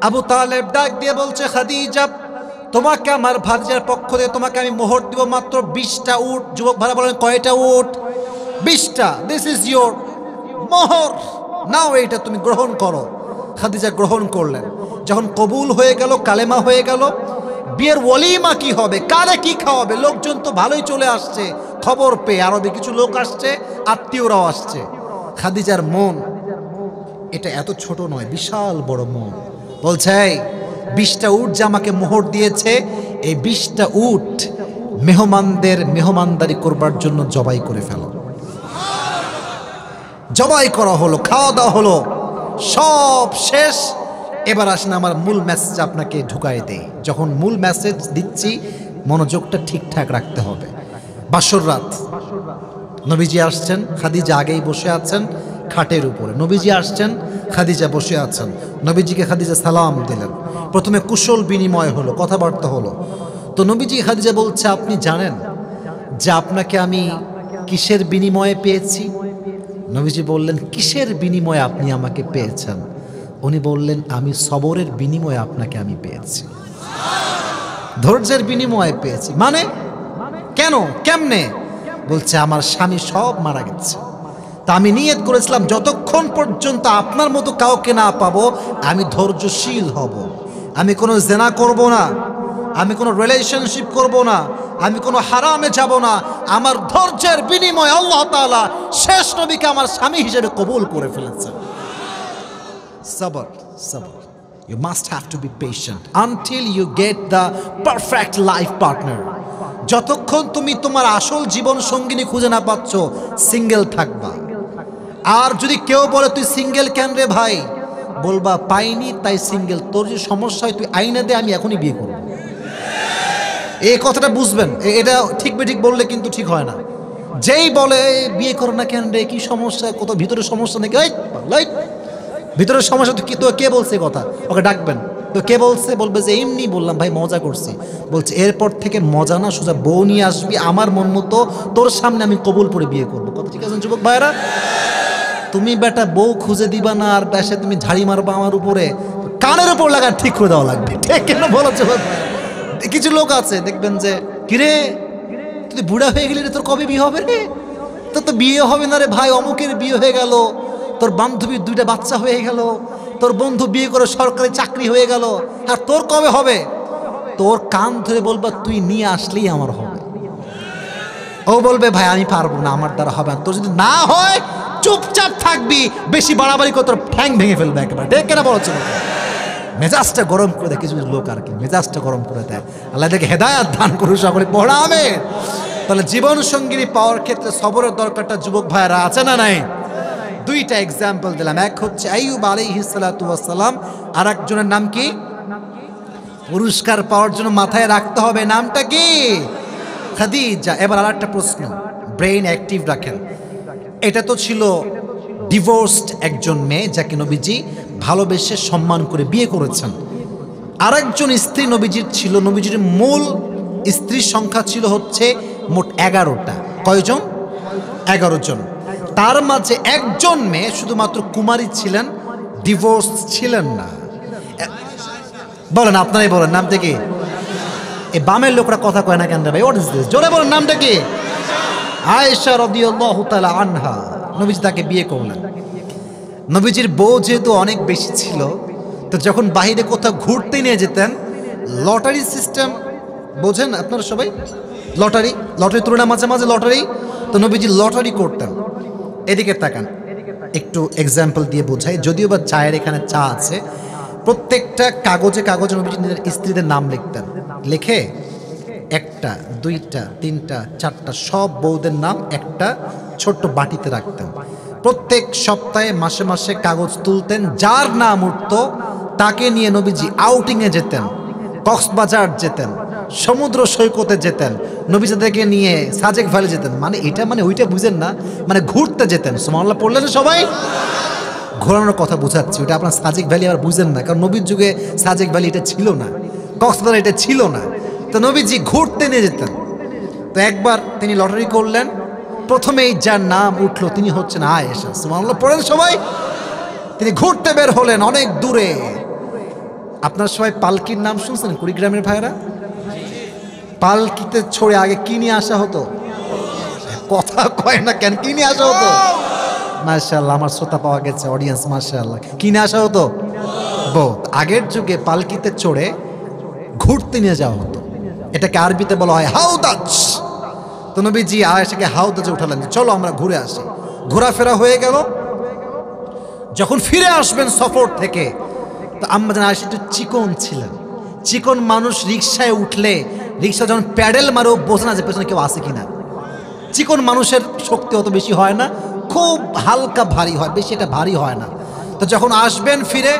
আবু তালেব ডাক দিয়ে বলছে, খাদিজা, তোমাকে আমার ভাতিজার পক্ষ থেকে তোমাকে আমি মোহর দিব মাত্র বিশটা উট। যুবক ভাড়া বলেন, কয়টা উট? বিশটা। দিস ইজ ইয়োর মোহর। নাও এইটা তুমি গ্রহণ করো। খাদিজা গ্রহণ করলেন। যখন কবুল হয়ে গেল, কালেমা হয়ে গেল, বিয়ের ওলিমা কি হবে? কারে কি খাওয়াবে? লোকজন তো ভালোই চলে আসছে। খবর পেয়ে আরবে কিছু লোক আসছে, আত্মীয়রাও আসছে। খাদিজার মন এটা এত ছোট নয়, বিশাল বড় মন বলছে বিশটা উট যে আমাকে মোহর দিয়েছে, এই বিশটা উট মেহমানদের মেহমানদারি করবার জন্য জবাই করে ফেলো। জবাই করা হলো, খাওয়া দাওয়া হলো, সব শেষ। এবার আসেন আমার মূল মেসেজ আপনাকে ঢুকাই দেই। যখন মূল মেসেজ দিচ্ছি, মনোযোগটা ঠিকঠাক রাখতে হবে। বাসর রাত। নবীজি আসছেন, খাদিজা আগেই বসে আছেন। খাটের উপরে। নবীজি আসছেন, খাদিজা বসে আছেন। নবীজিকে খাদিজা সালাম দিলেন। প্রথমে কুশল বিনিময় হলো, কথাবার্তা হলো। তো নবীজি খাদিজা বলছে, আপনি জানেন যে আপনাকে আমি কিসের বিনিময়ে পেয়েছি? নবীজি বললেন, কিসের বিনিময়ে আপনি আমাকে পেয়েছেন? উনি বললেন, আমি সবরের বিনিময়ে আপনাকে আমি পেয়েছি। ধৈর্যের বিনিময়ে পেয়েছি। মানে? কেন? কেমনে? বলছে, আমার স্বামী সব মারা গেছে। তা আমি নিয়ত করেছিলাম, যতক্ষণ পর্যন্ত আপনার মতো কাউকে না পাবো, আমি ধৈর্যশীল হব। আমি কোনো জেনা করব না, আমি কোনো রিলেশনশিপ করব না, আমি কোনো হারামে যাব না। আমার ধৈর্যের বিনিময়ে আল্লাহ তাআলা শেষ নবীকে আমার স্বামী হিসেবে কবুল করে ফেলেছেন। Sabr sabr. You must have to be patient until you get the perfect life partner. যতক্ষণ তুমি তোমার আসল জীবন সঙ্গিনী খুঁজে না পাচ্ছ সিঙ্গেল থাকবা। আর যদি কেউ বলে, তুই সিঙ্গেল কেন রে ভাই? বলবা, পাইনি, তাই সিঙ্গেল তোর যে সমস্যা হয়, তুই আইনে দে, আমি এখনই বিয়ে করব। এই কথাটা বুঝবেন। এটা ঠিক বে ঠিক বললে কিন্তু ঠিক হয় না। যেই বলে বিয়ে করো না কেন রে? কি সমস্যা? কত ভিতরে সমস্যা নাকি? লাইট ভিতরের সমস্যা, তো কি, তো কে বলছে কথা? ওকে ডাকবেন। তো কে বলছে? বলবে যে, এমনি বললাম ভাই, মজা করছি। বলছে, এরপর থেকে মজা না সোজা বউ নিয়ে আসবি, আমার মন মতো তোর সামনে আমি কবুল করে বিয়ে করব। কথা ঠিক আছে যুবক ভাইরা তুমি বেটা বউ খুঁজে দিবা না, আর বেশে তুমি ঝাড়ি মারবা আমার উপরে কানের উপর লাগা ঠিক করে দেওয়া লাগবে। ঠিক কেন বলো যুবক ভাইরা? কিছু লোক আছে, দেখবেন যে, কিরে, তুই বুড়া হয়ে গেলি তোর কবে বিয়ে হবে রে? তোর তো বিয়ে হবে না রে ভাই, অমুকের বিয়ে হয়ে গেল, তোর বান্ধবীর দুইটা বাচ্চা হয়ে গেল, তোর বন্ধু বিয়ে করে সরকারি চাকরি হয়ে গেল, আর তোর কবে হবে? তোর কান ধরে বলবা, তুই নিয়ে আসলেই আমার হবে। ও বলবে, ভাই, আমি পারব না, আমার দ্বারা হবে না। তোর যদি না হয়, চুপচাপ থাকবি, বেশি বাড়াবাড়ি করে তোর ভেঙে ফেলবে একেবারে। ঠিক কেনা বলো চলো মেজাজটা গরম করে দেয় কিছু লোক আর কি, মেজাজটা গরম করে দেয় আল্লাহ দেখে হেদায়াত দান করুন সকলে, পড়া আমি তাহলে জীবন সঙ্গিনী পাওয়ার ক্ষেত্রে সবরের দরকারটা যুবক ভাইয়েরা আছে না নাই? দুইটা এক্সাম্পল দিলাম। এক হচ্ছে আইয়ুব আলাইহিসালাম আর একজনের নাম কি? পুরস্কার পাওয়ার জন্য মাথায় রাখতে হবে। নামটা কি? খাদিজা, এবার আর একটা প্রশ্ন। ব্রেইন অ্যাক্টিভ রাখেন। এটা তো ছিল ডিভোর্সড একজন মেয়ে যাকে নবীজি ভালোবেসে সম্মান করে বিয়ে করেছেন। আরেকজন স্ত্রী নবীজির ছিল, নবীজির মূল স্ত্রীর সংখ্যা ছিল হচ্ছে মোট এগারোটা। কয়জন? এগারো জন। তার মাঝে একজন মেয়ে শুধুমাত্র কুমারী ছিলেন ডিভোর্স ছিলেন না। বলেন, আপনারাই বলেন নাম থেকে এই বামের লোকরা কথা কয় না কেন ভাই? হোয়াট ইজ দিস জোরে বলেন, নামটা কি? আয়েশা রাদিয়াল্লাহু তাআলা আনহা। নবীজি তাকে বিয়ে করলেন। নবীজির বউ যেহেতু অনেক বেশি ছিল, তো যখন বাইরে কোথাও ঘুরতে নিয়ে যেতেন, লটারি সিস্টেম, বোঝেন আপনারা সবাই? লটারি লটারি তুলনা মাঝে মাঝে লটারি, তো নবীজি লটারি করতেন। এদিকে তাকান, একটু এক্সাম্পল দিয়ে বোঝাই, যদিও বা চায়ের এখানে চা আছে প্রত্যেকটা কাগজে কাগজে নবীজি নিজের স্ত্রীদের নাম লিখতেন। লিখে একটা, দুইটা, তিনটা, চারটা, সব বউদের নাম একটা ছোট্ট বাটিতে রাখতেন। প্রত্যেক সপ্তাহে, মাসে মাসে কাগজ তুলতেন, যার নাম উঠত, তাকে নিয়ে নবীজি আউটিংয়ে যেতেন, কক্সবাজার যেতেন, সমুদ্র সৈকতে যেতেন, নবীজাদেরকে নিয়ে সাজেক ভ্যালি যেতেন। মানে এটা মানে ওইটা বুঝেন না মানে ঘুরতে যেতেন। সুমাল্লাহ পড়লেন সবাই? ঘোরানোর কথা বোঝাচ্ছি। ওটা আপনার সাজেক ভ্যালি আবার বুঝেন না, কারণ নবীর যুগে সাজেক ভ্যালি এটা ছিল না। কক্সবাজার এটা ছিল না। তো নবীজি ঘুরতে নিয়ে যেতেন। তো একবার তিনি লটারি করলেন। প্রথমেই যার নাম উঠল তিনি হচ্ছেন আয়েশা। সুমাল্লাহ পড়েন সবাই? তিনি ঘুরতে বের হলেন অনেক দূরে। আপনার সবাই পালকির নাম শুনছেন কুড়িগ্রামের ভাইরা পালকিতে ছড়ে আগে কি নিয়ে আসা হতো? কথা কয় না কেন, কি নিয়ে আসা হতো? মার্শাল্লাহ আমার শ্রোতা পাওয়া গেছে অডিয়েন্স মার্শাল্লাহ কি নিয়ে আসা হতো? বোধ আগের যুগে পালকিতে চড়ে ঘুরতে নিয়ে যাওয়া হতো। এটাকে আরবিতে বলা হয় হাউদাজ। তো নবীজি আয়েশাকে হাউদাজে উঠালেন চলো আমরা ঘুরে আসি। ঘোরাফেরা হয়ে গেল। যখন ফিরে আসবেন সফর থেকে, তো আমরা যেন আয়েশা একটু চিকন ছিলেন। চিকন মানুষ রিক্সায় উঠলে রিক্সা যখন প্যাডেল মারেও বোঝে না যে পেছনে কেউ আসে কিনা। চিকন মানুষের শক্তি অত বেশি হয় না। খুব হালকা ভারী হয়, বেশি এটা ভারী হয় না। তো যখন আসবেন ফিরে,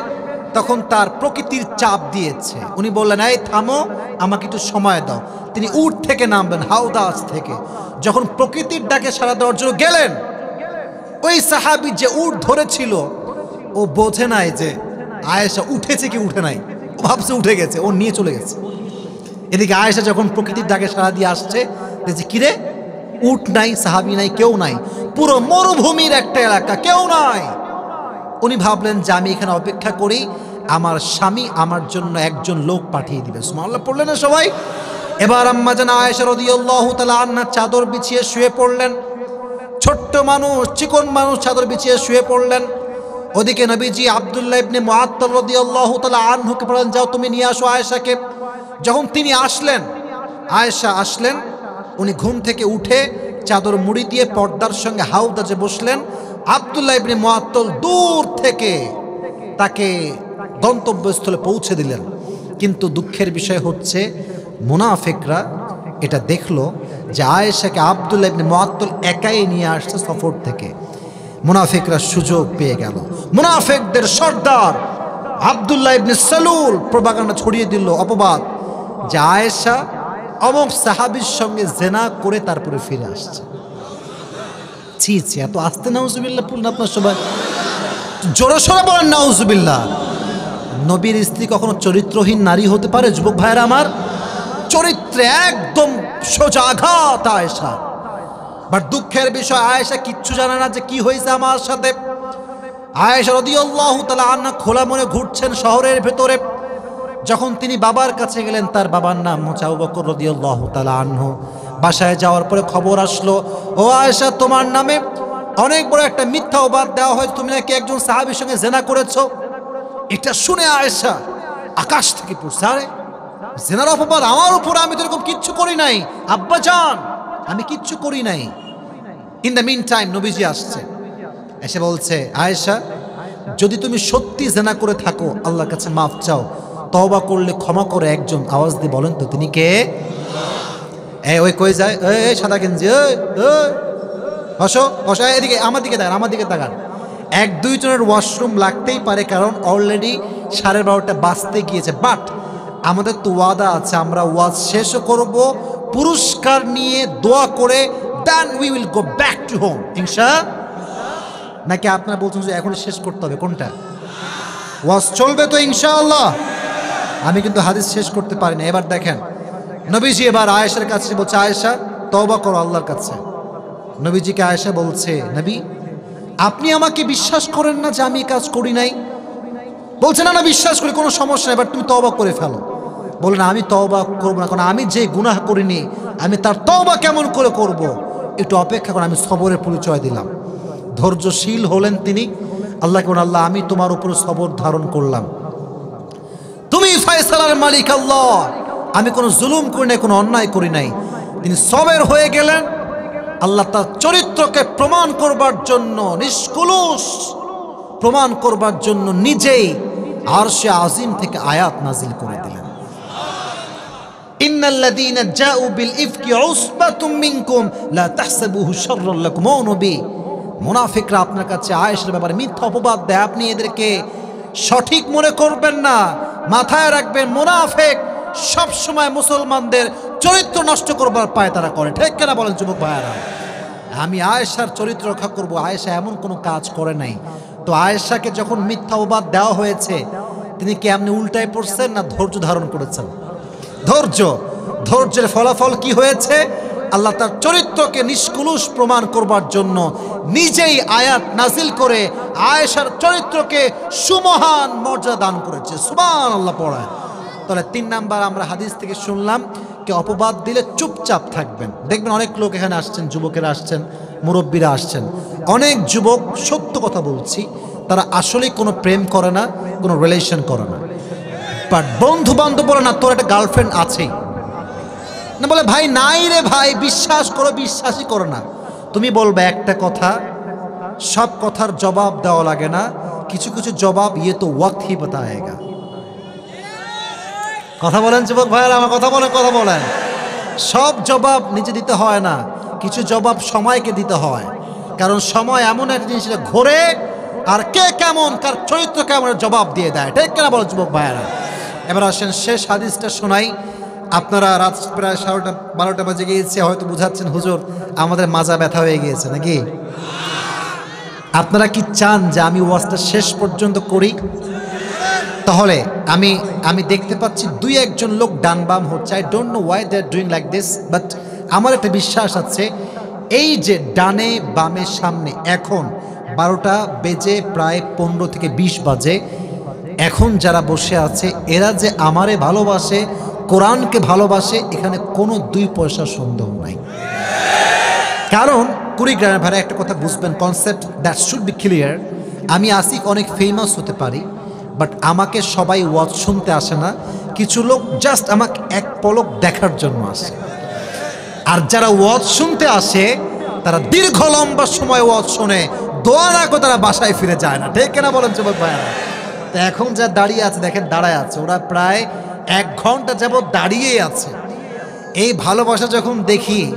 তখন তার প্রকৃতির চাপ দিয়েছে। উনি বললেন, এই থামো, আমাকে একটু সময় দাও। তিনি উঠ থেকে নামবেন, হাওদাস থেকে। যখন প্রকৃতির ডাকে সারা দেওয়ার জন্য গেলেন, ওই সাহাবি যে উঠ ধরেছিল, ও বোঝে নাই যে আয়েশা উঠেছে কি উঠে নাই। ও ভাবছে উঠে গেছে, ও নিয়ে চলে গেছে। এদিকে আয়েশা যখন প্রকৃতির ডাকে সারা দিয়ে আসছে দেখছে কিরে উঠ নাই, সাহাবি নাই, কেউ নাই। পুরো মরুভূমির একটা এলাকা, কেউ নাই। উনি ভাবলেন যে আমি এখানে অপেক্ষা করি, আমার স্বামী আমার জন্য একজন লোক পাঠিয়ে দিবে। সুমাল্লাহ পড়লেন না সবাই? এবার আম্মা জান আয়েশা রাদিয়াল্লাহু তাআলা আন্নার চাদর বিছিয়ে শুয়ে পড়লেন। ছোট্ট মানুষ, চিকন মানুষ চাদর বিছিয়ে শুয়ে পড়লেন। ওদিকে নবীজি আব্দুল্লাহ ইবনে মুআত্তাল রাদিয়াল্লাহু তাআলা আনহুকে বলেন যাও তুমি নিয়ে আসো আয়েশাকে। যখন তিনি আসলেন, আয়েশা আসলেন উনি ঘুম থেকে উঠে চাদর মুড়ি দিয়ে পর্দার সঙ্গে হাউদাজে বসলেন। আব্দুল্লাহ ইবনে মুআত্তাল দূর থেকে তাকে গন্তব্যস্থলে পৌঁছে দিলেন। কিন্তু দুঃখের বিষয় হচ্ছে, মুনাফেকরা এটা দেখল যে আয়েশাকে আবদুল্লাহ ইবনে মুআত্তাল একাই নিয়ে আসছে সফর থেকে। মুনাফিকরা সুযোগ পেয়ে গেল। মুনাফিকদের সর্দার আবদুল্লাহ ইবনে সালুল প্রবাগান্ডা ছড়িয়ে দিল অপবাদ যে আয়েশা অমক সাহাবির সঙ্গে জেনা করে তারপরে ফিরে আসছে। ছি ছি, এত আস্তে নাউজুবিল্লাহ পূর্ণ আপনার সবাই। জোরে সোরে বলেন, নাউজুবিল্লাহ। নবীর স্ত্রী কখনো চরিত্রহীন নারী হতে পারে, যুবক ভাইয়েরা আমার? চরিত্রে একদম সোজা আঘাত, আয়েশা। বাট দুঃখের বিষয়, আয়েশা কিচ্ছু জানে না যে কি হয়েছে আমার সাথে। আয়েশা রদিয়াল্লাহু তাআলা আন্না খোলা মনে ঘুরছেন শহরের ভেতরে। যখন তিনি বাবার কাছে গেলেন, তার বাবার নাম আবু বকর রদিয়াল্লাহু তাআলা আনহু। বাসায় যাওয়ার পরে খবর আসলো, ও আয়েশা, তোমার নামে অনেক বড় একটা মিথ্যা অবাদ দেওয়া হয়েছে। তুমি নাকি একজন সাহাবীর সঙ্গে জেনা করেছ? এটা শুনে আয়েশা আকাশ থেকে পড়ছে, আরে, জেনার অপবাদ আমার উপর আমি তো এরকম কিচ্ছু করি নাই। আব্বা যান আমি কিচ্ছু করি নাই। ইন দ্য মিন টাইম নবীজি আসছে। এসে বলছে, আয়েশা, যদি তুমি সত্যি জেনা করে থাকো, আল্লাহর কাছে মাফ চাও তওবা করলে ক্ষমা করে একজন আওয়াজ দিয়ে বলেন তো, তিনি কে? এ ওই কই যায়? এই সাদা গেঞ্জি বসো বসো এদিকে আমার দিকে তাকান, আমার দিকে তাকান। এক দুইজনের ওয়াশরুম লাগতেই পারে, কারণ অলরেডি সাড়ে বারোটা বাজতে গিয়েছে। বাট আমাদের তো ওয়াদা আছে, আমরা ওয়াজ শেষও করব, পুরস্কার নিয়ে দোয়া করে দেন we will go back to home ইনশা নাকি আপনারা বলছেন যে এখন শেষ করতে হবে, কোনটা? ওয়াজ চলবে তো ইনশাআল্লাহ আমি কিন্তু হাদিস শেষ করতে পারি না এবার দেখেন, নবীজি এবার আয়েশার কাছে বলছে, আয়েশা, তওবা করো আল্লাহর কাছে। নবীজিকে আয়েশা বলছে, নবী, আপনি আমাকে বিশ্বাস করেন না যে আমি কাজ করি নাই? বলছে, না না, বিশ্বাস করি, কোনো সমস্যা এবার তুমি তওবা করে ফেলো। বলেন আমি তওবা করব না, কারণ আমি যে গুনাহ করিনি, আমি তার তবা কেমন করে করব। একটু অপেক্ষা করে আমি সবরের পরিচয় দিলাম। ধৈর্যশীল হলেন তিনি। আল্লাহ বলেন, আল্লাহ, আমি তোমার উপরে সবর ধারণ করলাম। তুমি ফয়সালার মালিক আল্লাহ। আমি কোনো জুলুম করি নাই, কোনো অন্যায় করি নাই। তিনি সবের হয়ে গেলেন। আল্লাহ তার চরিত্রকে প্রমাণ করবার জন্য নিষ্কুলুষ। প্রমাণ করবার জন্য নিজেই আরশে আজিম থেকে আয়াত নাজিল করে দিলেন। আপনার কাছে আয়েশের ব্যাপারে মিথ্যা অপবাদ দেয়। আপনি এদেরকে সঠিক মনে করবেন না। মাথায় রাখবেন, মোনাফেক সব সময় মুসলমানদের চরিত্র নষ্ট করবার পায় তারা করে। ঠিক কেনা বলেন যুবক ভাইয়ারা? আমি আয়েশার চরিত্র রক্ষা করব। আয়েশা এমন কোনো কাজ করে নাই। তো আয়েশাকে যখন মিথ্যা অবাদ দেওয়া হয়েছে, তিনি কি এমনি উল্টায় পড়ছেন না ধৈর্য ধারণ করেছেন? ধৈর্য। ধৈর্যের ফলাফল কি হয়েছে? আল্লাহ তার চরিত্রকে নিষ্কুলুষ প্রমাণ করবার জন্য নিজেই আয়াত নাজিল করে আয়েশার চরিত্রকে সুমহান মর্যাদা দান করেছে। সুবান আল্লাহ পড়ায় তাহলে তিন নাম্বার আমরা হাদিস থেকে শুনলাম, কে অপবাদ দিলে চুপচাপ থাকবেন। দেখবেন অনেক লোক এখানে আসছেন, যুবকেরা আসছেন, মুরব্বীরা আসছেন। অনেক যুবক সত্য কথা বলছি, তারা আসলেই কোনো প্রেম করে না, কোনো রিলেশন করে না। বাট বন্ধু বান্ধব বলে না, তোর একটা গার্লফ্রেন্ড আছেই। না বলে ভাই, নাই রে ভাই, বিশ্বাস করো, বিশ্বাসই করো না। তুমি বলবে একটা কথা, সব কথার জবাব দেওয়া লাগে না, কিছু কিছু জবাব ইয়ে তো ওয়াক্ত হি বাতায়েগা কথা বলেন, যুবক ভাইয়ারা, আমার কথা বলেন কথা বলেন। সব জবাব নিজে দিতে হয় না, কিছু জবাব সময়কে দিতে হয়। কারণ সময় এমন একটা জিনিস যেটা ঘোরে, আর কে কেমন, কার চরিত্র কেমন জবাব দিয়ে দেয়। ঠিক কেনা বলো, যুবক ভাইয়ারা? এবার আসেন, শেষ হাদিসটা শোনাই। আপনারা রাত প্রায় সাড়েটা বারোটা বাজে গিয়েছে, হয়তো বুঝাচ্ছেন, হুজুর, আমাদের মাজা ব্যথা হয়ে গিয়েছে নাকি? আপনারা কি চান যে আমি ওয়াজটা শেষ পর্যন্ত করি? তাহলে আমি আমি দেখতে পাচ্ছি দুই একজন লোক ডান বাম হচ্ছে। I don't know why they are doing like this but আমার একটা বিশ্বাস আছে, এই যে ডানে বামের সামনে এখন বারোটা বেজে প্রায় পনেরো থেকে বিশ বাজে, এখন যারা বসে আছে, এরা যে আমারে ভালোবাসে কোরআনকে ভালোবাসে, এখানে কোনো দুই পয়সা সন্দেহ নাই। কারণ কুড়িগ্রামের ভাড়া একটা কথা বুঝবেন concept that should be clear আমি আসিক অনেক ফেমাস হতে পারি বাট আমাকে সবাই ওয়াজ শুনতে আসে না। কিছু লোক জাস্ট আমাকে এক পলক দেখার জন্য আসে। আর যারা ওয়াজ শুনতে আসে, তারা দীর্ঘ লম্বা সময় ওয়াজ শোনে, দোয়া করে তারা বাসায় ফিরে যায় না। ঠিক কেনা বলেন যুবক ভাইয়ারা? তো এখন যা দাঁড়িয়ে আছে, দেখেন দাঁড়ায় আছে। ওরা প্রায় এক ঘণ্টা যাবৎ দাঁড়িয়ে আছে। এই ভালোবাসা যখন দেখি,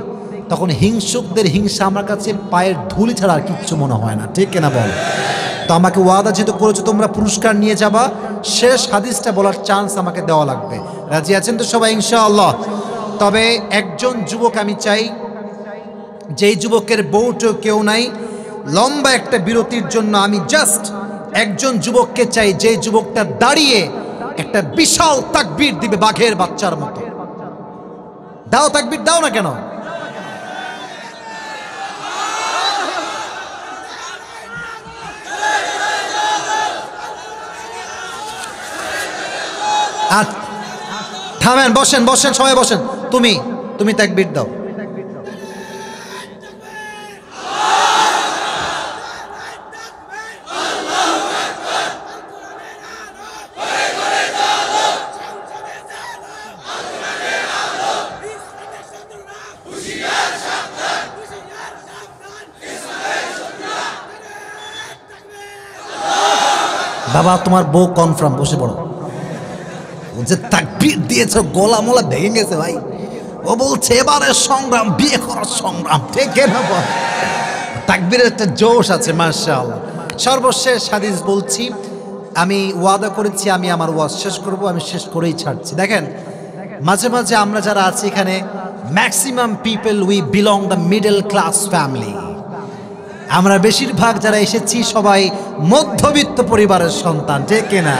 তখন হিংসুকদের হিংসা আমার কাছে পায়ের ধুলি ছাড়া আর কিচ্ছু মনে হয় না। ঠিক কেনা বল? তো আমাকে ওয়াদা যেহেতু করেছ, তোমরা পুরস্কার নিয়ে যাবা। শেষ হাদিসটা বলার চান্স আমাকে দেওয়া লাগবে। রাজি আছেন তো সবাই, ইনশাআল্লাহ? তবে একজন যুবক আমি চাই, যেই যুবকের বউটো কেউ নাই, লম্বা একটা বিরতির জন্য আমি জাস্ট একজন যুবককে চাই যে যুবকটা দাঁড়িয়ে একটা বিশাল তাকবীর দিবে বাঘের বাচ্চার মতো। দাও তাকবীর, দাও না কেন? থামেন, বসেন বসেন, সবাই বসেন। তুমি তুমি তাকবীর দাও। বাবা, তোমার বউ কনফার্ম বসে পড়ো। যে তাকবীর দিয়েছে, গলা মোলা ভেঙে গেছে ভাই। ও বলছে, এবারে সংগ্রাম, বিয়ে করার সংগ্রাম বল তাকবীরের একটা জোশ আছে মার্শাল্লাহ সর্বশেষ হাদিস বলছি, আমি ওয়াদা করেছি, আমি আমার ওয়াজ শেষ করব, আমি শেষ করেই ছাড়ছি। দেখেন, মাঝে মাঝে আমরা যারা আছি এখানে maximum people we belong the middle class family আমরা বেশিরভাগ যারা এসেছি সবাই মধ্যবিত্ত পরিবারের সন্তান, ঠিক কিনা?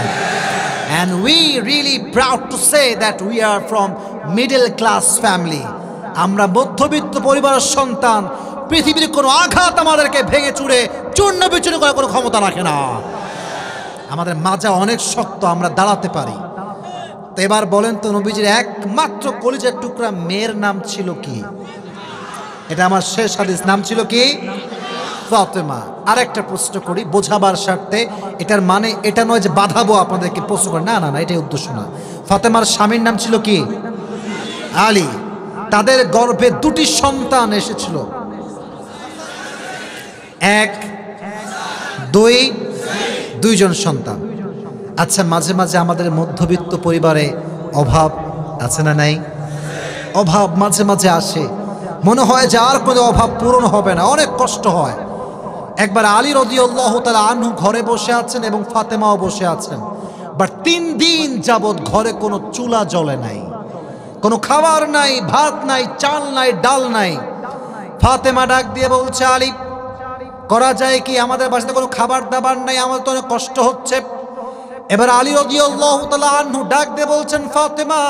And we really proud to say that we are from middle class family আমরা মধ্যবিত্ত পরিবারের সন্তান, পৃথিবীর কোনো আঘাত আমাদেরকে ভেঙে চুড়ে চূর্ণ বিচূর্ণ করার কোনো ক্ষমতা রাখে না। আমাদের মাজা অনেক শক্ত, আমরা দাঁড়াতে পারি। তো এবার বলেন তো নবীজির একমাত্র কলিজার টুকরা মেয়ের নাম ছিল কি? এটা আমার শেষ হাদিস, নাম ছিল কি? ফাতেমা আর একটা প্রশ্ন করি, বোঝাবার স্বার্থে। এটার মানে এটা নয় যে বাধাবো আপনাদেরকে, প্রশ্ন করে। না না না, এটাই উদ্দেশ্য না। ফাতেমার স্বামীর নাম ছিল কি? আলী। তাদের গর্ভে দুটি সন্তান এসেছিল। এক, দুই, দুইজন সন্তান। আচ্ছা মাঝে মাঝে আমাদের মধ্যবিত্ত পরিবারে অভাব আছে না নাই? অভাব মাঝে মাঝে আসে। মনে হয় যে আর কোনো অভাব পূরণ হবে না, অনেক কষ্ট হয়। একবার আলী রদিউল্লাহ তালা আনহু ঘরে বসে আছেন এবং ফাতেমাও বসে আছেন। বাট তিন দিন যাবৎ ঘরে কোনো চুলা জ্বলে নাই, কোনো খাবার নাই, ভাত নাই, চাল নাই, ডাল নাই। ফাতেমা ডাক দিয়ে বলছে, আলী, করা যায় কি? আমাদের বাসাতে কোনো খাবার দাবার নাই, আমাদের তো অনেক কষ্ট হচ্ছে। এবার আলী রদিউল্লাহ তালা আনহু ডাক দিয়ে বলছেন, ফাতেমা,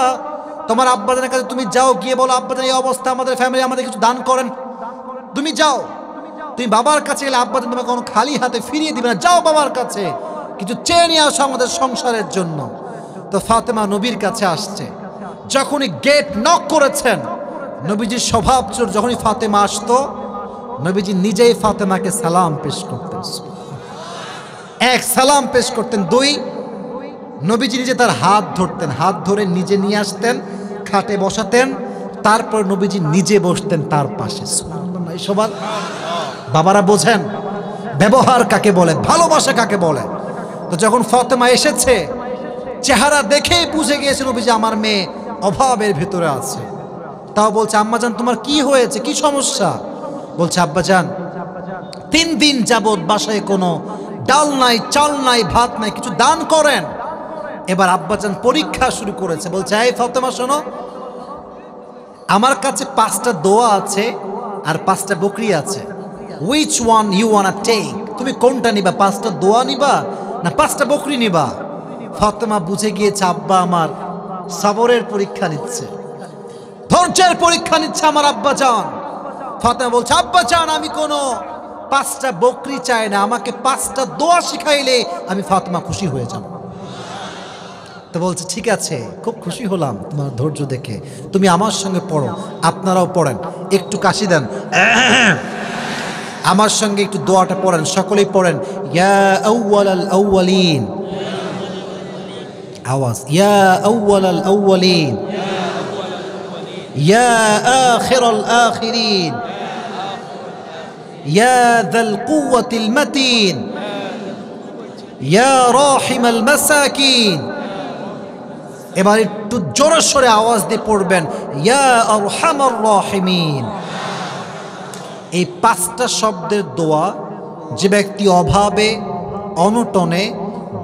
তোমার আব্বাজানের কাছে তুমি যাও, গিয়ে বলো, আব্বাজান এই অবস্থা আমাদের ফ্যামিলি আমাদের কিছু দান করেন। তুমি যাও। তুমি বাবার কাছে গেলে আব্বাজান তোমাকে কোনো খালি হাতে ফিরিয়ে দিবে না। যাও বাবার কাছে। কিছু চেয়ে নিয়ে আসো আমাদের সংসারের জন্য। তো ফাতেমা নবীর কাছে আসছে। যখনই গেট নক করেছেন, নবীজির স্বভাব যখনই ফাতেমা আসতো, নবীজি নিজেই ফাতেমাকে সালাম পেশ করতেন। এক, সালাম পেশ করতেন। দুই, নবীজি নিজে তার হাত ধরতেন। হাত ধরে নিজে নিয়ে আসতেন, খাটে বসাতেন, তারপর নবীজি নিজে বসতেন তার পাশে। সবার বাবারা বোঝেন, ব্যবহার কাকে বলে, ভালোবাসা কাকে বলে? তো যখন ফতেমা এসেছে, চেহারা দেখেই বুঝে গিয়েছে নবীজি আমার মেয়ে অভাবের ভেতরে আছে। তাও বলছে, আম্মাজান, তোমার কি হয়েছে? কি সমস্যা? বলছে, আব্বাজান, তিন দিন যাবৎ বাসায় কোনো ডাল নাই, চাল নাই, ভাত নাই, কিছু দান করেন? এবার আব্বাজান পরীক্ষা শুরু করেছে, বলছে, এই ফতেমা, শোনো, আমার কাছে পাঁচটা দোয়া আছে আর পাঁচটা বকরি আছে। Which one you want take তুমি কোনটা নিবা? পাঁচটা দোয়া নিবা? না পাঁচটা বকরি নিবা? ফাতেমা বুঝে গিয়েছে, আব্বা আমার সাবরের পরীক্ষা নিচ্ছে। ধৈর্যের পরীক্ষা নিচ্ছে আমার আব্বা জান। ফাতেমা বলছে, আব্বা জান, আমি কোনো পাঁচটা বকরি চাই না। আমাকে পাঁচটা দোয়া শিখাইলে আমি ফাতেমা খুশি হয়ে যাব। তো বলছে, ঠিক আছে, খুব খুশি হলাম তোমার ধৈর্য দেখে। তুমি আমার সঙ্গে পড়ো, আপনারাও পড়েন। একটু কাশি দেন। আমার সঙ্গে একটু দোয়াটা পড়েন, সকলেই পড়েন, ইয়া আউয়াল আল আউয়ালিন। আওয়াজ, ইয়া আউয়াল আল আউয়ালিন। ইয়া আখির আল আখিরিন। ইয়া যাল কুওয়াতিল মাতিন। ইয়া রাহিমাল মাসাকিন। এবার একটু জোরে সরে আওয়াজ দিয়ে পড়বেন, ইয়া আরহামার রাহিমিন। এই পাঁচটা শব্দের দোয়া যে ব্যক্তি অভাবে, অনটনে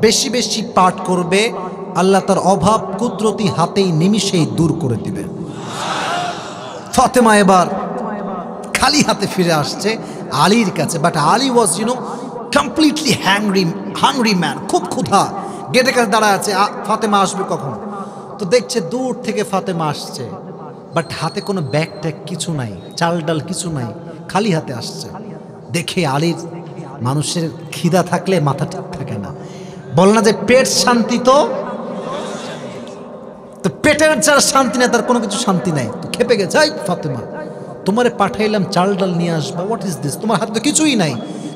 বেশি বেশি পাঠ করবে, আল্লাহ তার অভাব কুদরতি হাতেই নিমিষেই দূর করে দিবেন। ফাতেমা এবার খালি হাতে ফিরে আসছে আলীর কাছে but Ali was you know completely hungry hungry man খুব ক্ষুধা। গেটের কাছে দাঁড়ায় আছে ফাতেমা আসবে কখন? তো দেখছে দূর থেকে ফাতেমা আসছে বাট হাতে কোনো ব্যাগ ট্যাগ কিছু নাই চাল ডাল কিছু নাই। খালি হাতে আসছে। দেখে আলীর মানুষের খিদা থাকলে মাথা ঠিক থাকে না। বল না যে পেট শান্তি তো? তো পেটের যার শান্তি নেই, তার কোনো কিছু শান্তি নাই। তো খেপে গেছে, এই ফাতেমা, তোমারে পাঠাইলাম চাল ডাল নিয়ে আসবা। হোয়াট ইজ দিস তোমার হাতে তো কিছুই নাই।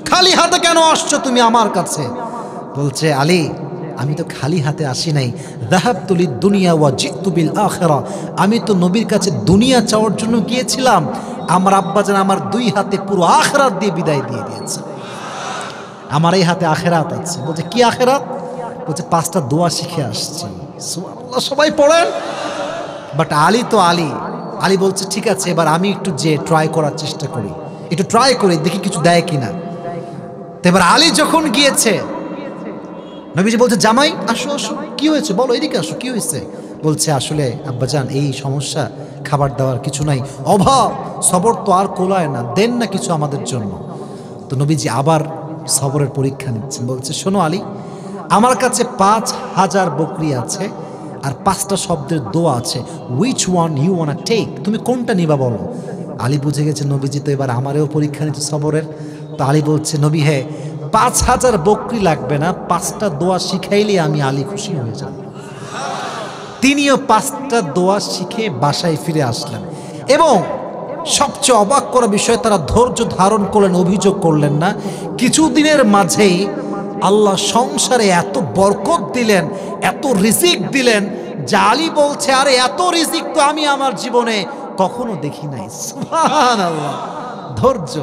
খালি হাতে কেন আসছো তুমি আমার কাছে? বলছে, আলী, আমি তো খালি হাতে আসি নাই। দাহাব তুলি দুনিয়া ওয়া জিতুবিল আখেরা। আমি তো নবীর কাছে দুনিয়া চাওয়ার জন্য গিয়েছিলাম। আমার আব্বাজান আমার দুই হাতে পুরো আখরাত দিয়ে বিদায় দিয়ে দিয়েছে। আমার এই হাতে আখেরাত আছে। বলছে, কি আখেরাত? বলছে, পাঁচটা দোয়া শিখে আসছি। সবাই পড়েন। বাট আলী তো আলী। আলী বলছে, ঠিক আছে, এবার আমি একটু যে ট্রাই করার চেষ্টা করি। একটু ট্রাই করি, দেখি কিছু দেয় কিনা। তো এবার আলী যখন গিয়েছে, নবীজি বলছে, জামাই, আসো আসো। কি হয়েছে? বলো, এদিকে আসো, কি হয়েছে? বলছে, আসলে আব্বাজান, এই সমস্যা খাবার দাবার কিছু নাই। অভাব, সবর তো আর কোলায় না, দেন না কিছু আমাদের জন্য। তো নবীজি আবার সবরের পরীক্ষা নিচ্ছেন, বলছে, শোনো আলী, আমার কাছে পাঁচ হাজার বকরি আছে আর পাঁচটা শব্দের দোয়া আছে। Which one you want take তুমি কোনটা নিবা বলো? আলী বুঝে গেছে, নবীজি তো এবার আমারও পরীক্ষা নিচ্ছে সবরের। তো আলী বলছে, নবী হ্যাঁ পাঁচ হাজার বকরি লাগবে না, পাঁচটা দোয়া শিখাইলে আমি আলী খুশি হয়ে যাব। তিনিও পাঁচটা দোয়া শিখে বাসায় ফিরে আসলেন এবং সবচেয়ে অবাক করা বিষয়, তারা ধৈর্য ধারণ করলেন, অভিযোগ করলেন না। কিছুদিনের মাঝেই আল্লাহ সংসারে এত বরকত দিলেন, এত রিজিক দিলেন যে আলী বলছে, আরে, এত রিজিক তো আমি আমার জীবনে কখনো দেখি নাই। ধৈর্য।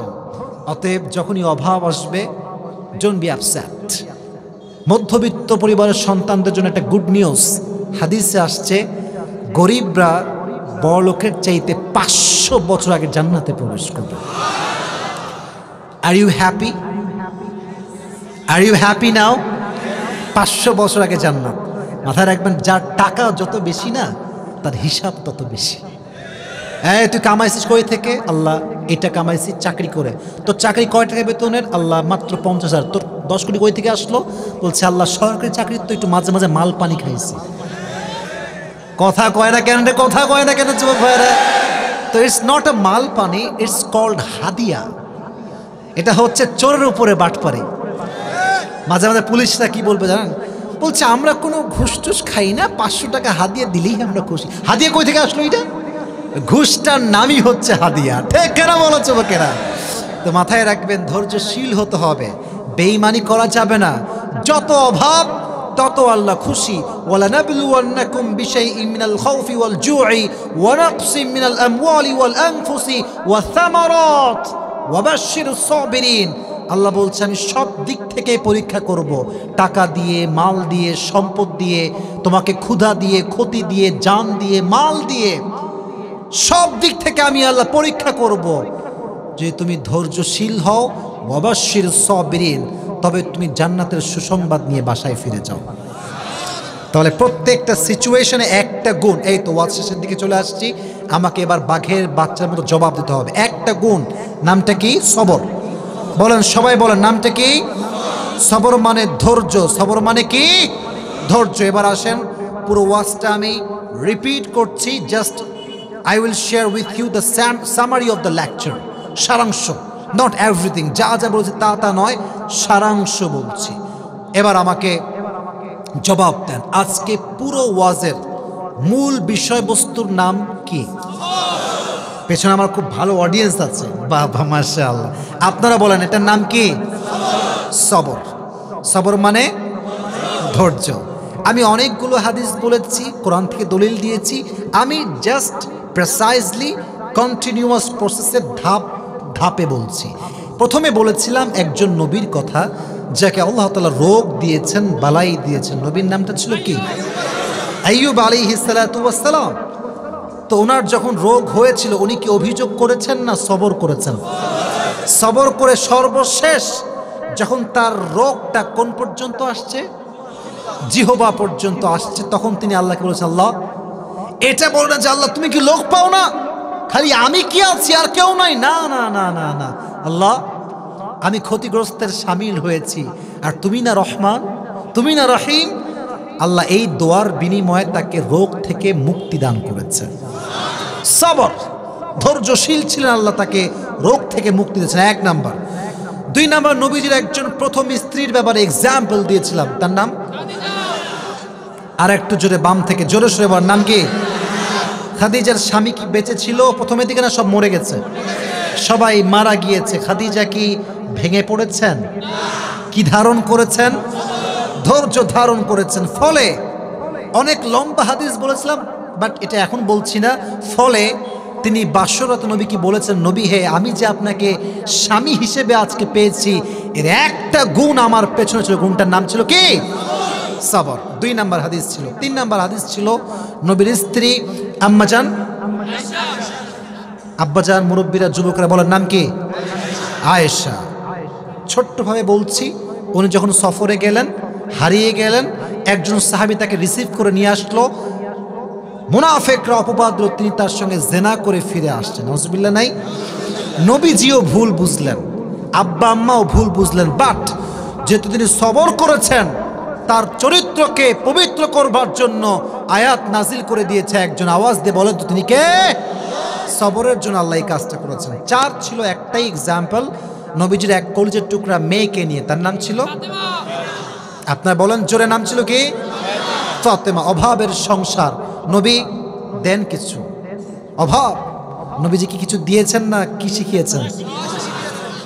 অতএব যখনই অভাব আসবে জন বি আপসেট মধ্যবিত্ত পরিবারের সন্তানদের জন্য একটা গুড নিউজ হাদিসে আসছে, গরিবরা বড়লোকের চাইতে পাঁচশো বছর আগে জান্নাতে প্রবেশ করবে। Are you happy are you happy now পাঁচশো বছর আগে জান্নাত। মাথায় রাখবেন, যার টাকা যত বেশি না, তার হিসাব তত বেশি। হ্যাঁ তুই কামাইছিস কই থেকে? আল্লাহ এটা কামাইছি চাকরি করে। তোর চাকরি কয় টাকা বেতনের? আল্লাহ মাত্র পঞ্চাশ হাজার। তোর দশ কোটি কই থেকে আসলো? বলছে, আল্লাহ সরকারি চাকরি তো একটু মাঝে মাঝে মাল পানি খাইছি। কথা কয় না কেন রে? কথা কয় না কেন যুবক ভাইরা তো ইটস নট আ মাল পানি ইটস কল্ড হাদিয়া। এটা হচ্ছে চোরের উপরে বাটপারি। মাঝে মাঝে পুলিশরা কি বলবে জানেন? বলছে, আমরা কোনো ঘুষ টুস খাই না, পাঁচশো টাকা হাদিয়া দিলেই আমরা খুশি। হাদিয়া কই থেকে আসলো এটা? ঘুষটার নামই হচ্ছে হাদিয়া। ঠিক কেন বলো চোখেরা তো মাথায় রাখবেন, ধৈর্যশীল হতে হবে। বেইমানি করা যাবে না। যত অভাব তত আল্লাহ খুশি। ওয়ালা নাবলুওয়ান্নাকুম বিশাইইন মিনাল খাউফি ওয়াল জু'i ওয়া নাকসিম মিনাল আমওয়ালি ওয়াল আনফুসি ওয়া বাশশিরুস সাবিরিন। আল্লাহ বলছে, আমি সব দিক থেকে পরীক্ষা করব। টাকা দিয়ে, মাল দিয়ে, সম্পদ দিয়ে, তোমাকে ক্ষুধা দিয়ে, ক্ষতি দিয়ে, জান দিয়ে, মাল দিয়ে, সব দিক থেকে আমি আল্লাহ পরীক্ষা করব। যে তুমি ধৈর্যশীল হও অবশ্যির সবিরিন। তবে তুমি জান্নাতের সুসংবাদ নিয়ে বাসায় ফিরে যাও। তাহলে প্রত্যেকটা সিচুয়েশনে একটা গুণ, এই তো ওয়াজ শেষের দিকে চলে আসছি, আমাকে এবার বাঘের বাচ্চার মতো জবাব দিতে হবে। একটা গুণ, নামটা কি? সবর। বলেন, সবাই বলেন, নামটা কি? সবর মানে ধৈর্য, সবর মানে কি? ধৈর্য। এবার আসেন, পুরো ওয়াজটা আমি রিপিট করছি just I will share with you the summary of the lecture সারাংশ। নট এভরিথিং যা যা বলছি তা তা নয়, সারাংশ বলছি। এবার আমাকে জবাব দেন। আজকে পুরো ওয়াজের মূল বিষয়বস্তুর নাম কি? পেছনে আমার খুব ভালো অডিয়েন্স আছে। বাবা আল্লাহ আপনারা বলেন, এটার নাম কি? সবর। সবর মানে ধৈর্য। আমি অনেকগুলো হাদিস বলেছি, কোরআন থেকে দলিল দিয়েছি। আমি জাস্ট প্রেসাইজলি কন্টিনিউয়াস প্রসেসের ধাপ ধাপে বলছি। প্রথমে বলেছিলাম একজন নবীর কথা, যাকে আল্লাহ তালা রোগ দিয়েছেন, বালাই দিয়েছেন। নবীর নামটা ছিল কি? আইয়ুব আলী হিসালাম তো ওনার যখন রোগ হয়েছিল, উনি কি অভিযোগ করেছেন না সবর করেছেন? সবর করে সর্বশেষ যখন তার রোগটা কোন পর্যন্ত আসছে? জিহবা পর্যন্ত আসছে, তখন তিনি আল্লাহকে বলেছেন, আল্লাহ, এটা বলো না যে আল্লাহ, তুমি কি লোক পাও না? খালি আমি কি আছি আর কেউ নাই? না না না না না। আল্লাহ, আমি ক্ষতিগ্রস্তের সামিল হয়েছি। আর তুমি না রহমান, তুমি না রহিম, আল্লাহ এই দোয়ার বিনিময়ে তাকে রোগ থেকে মুক্তি দান করেছে সবর, ধৈর্যশীল ছিলেন আল্লাহ, তাকে রোগ থেকে মুক্তি দিয়েছেন। এক নাম্বার। দুই নাম্বার, নবীজির একজন প্রথম স্ত্রীর ব্যাপারে এক্সাম্পল দিয়েছিলাম। তার নাম? আর একটু জোরে বাম থেকে জোরে সরে নাম কি? খাদিজার স্বামী কি বেঁচে ছিল? প্রথমের দিকে না সব মরে গেছে। সবাই মারা গিয়েছে। খাদিজা কি ভেঙে পড়েছেন? কি ধারণ করেছেন? ধৈর্য ধারণ করেছেন। ফলে অনেক লম্বা হাদিস বলেছিলাম, বাট এটা এখন বলছি না। ফলে তিনি বাসরত নবী কি বলেছেন, নবী হে, আমি যে আপনাকে স্বামী হিসেবে আজকে পেয়েছি, এর একটা গুণ আমার পেছনে ছিল। গুণটার নাম ছিল কি? সাবর। দুই নাম্বার হাদিস ছিল। তিন নাম্বার হাদিস ছিল নবীর স্ত্রী আম্মাজান। আব্বাজান মুরব্বীরা, যুবকরা বলার নাম কি? আয়েশা। ছোট্টভাবে বলছি, উনি যখন সফরে গেলেন, হারিয়ে গেলেন, একজন সাহাবি তাকে রিসিভ করে নিয়ে আসলো। মুনাফেকরা অপবাদ, তিনি তার সঙ্গে জেনা করে ফিরে আসছেন। নজবিল্লা নাই। নবীজিও ভুল বুঝলেন আব্বা আম্মাও ভুল বুঝলেন, বাট যেহেতু তিনি সবর করেছেন তার চরিত্রকে পবিত্র করবার জন্য আয়াত নাজিল করে দিয়েছে একজন। আওয়াজ দিয়ে বলেন তো তিনি কে? সবরের জন্য আল্লাহ এই কাজটা করেছেন। চার ছিল একটাই এক্সাম্পল নবীজির এক কলিজের টুকরা মেয়েকে নিয়ে। তার নাম ছিল? আপনার বলেন জোরে নাম ছিল কি? ফাতেমা। অভাবের সংসার। নবী দেন কিছু। অভাব। নবীজি কি কিছু দিয়েছেন না কি শিখিয়েছেন?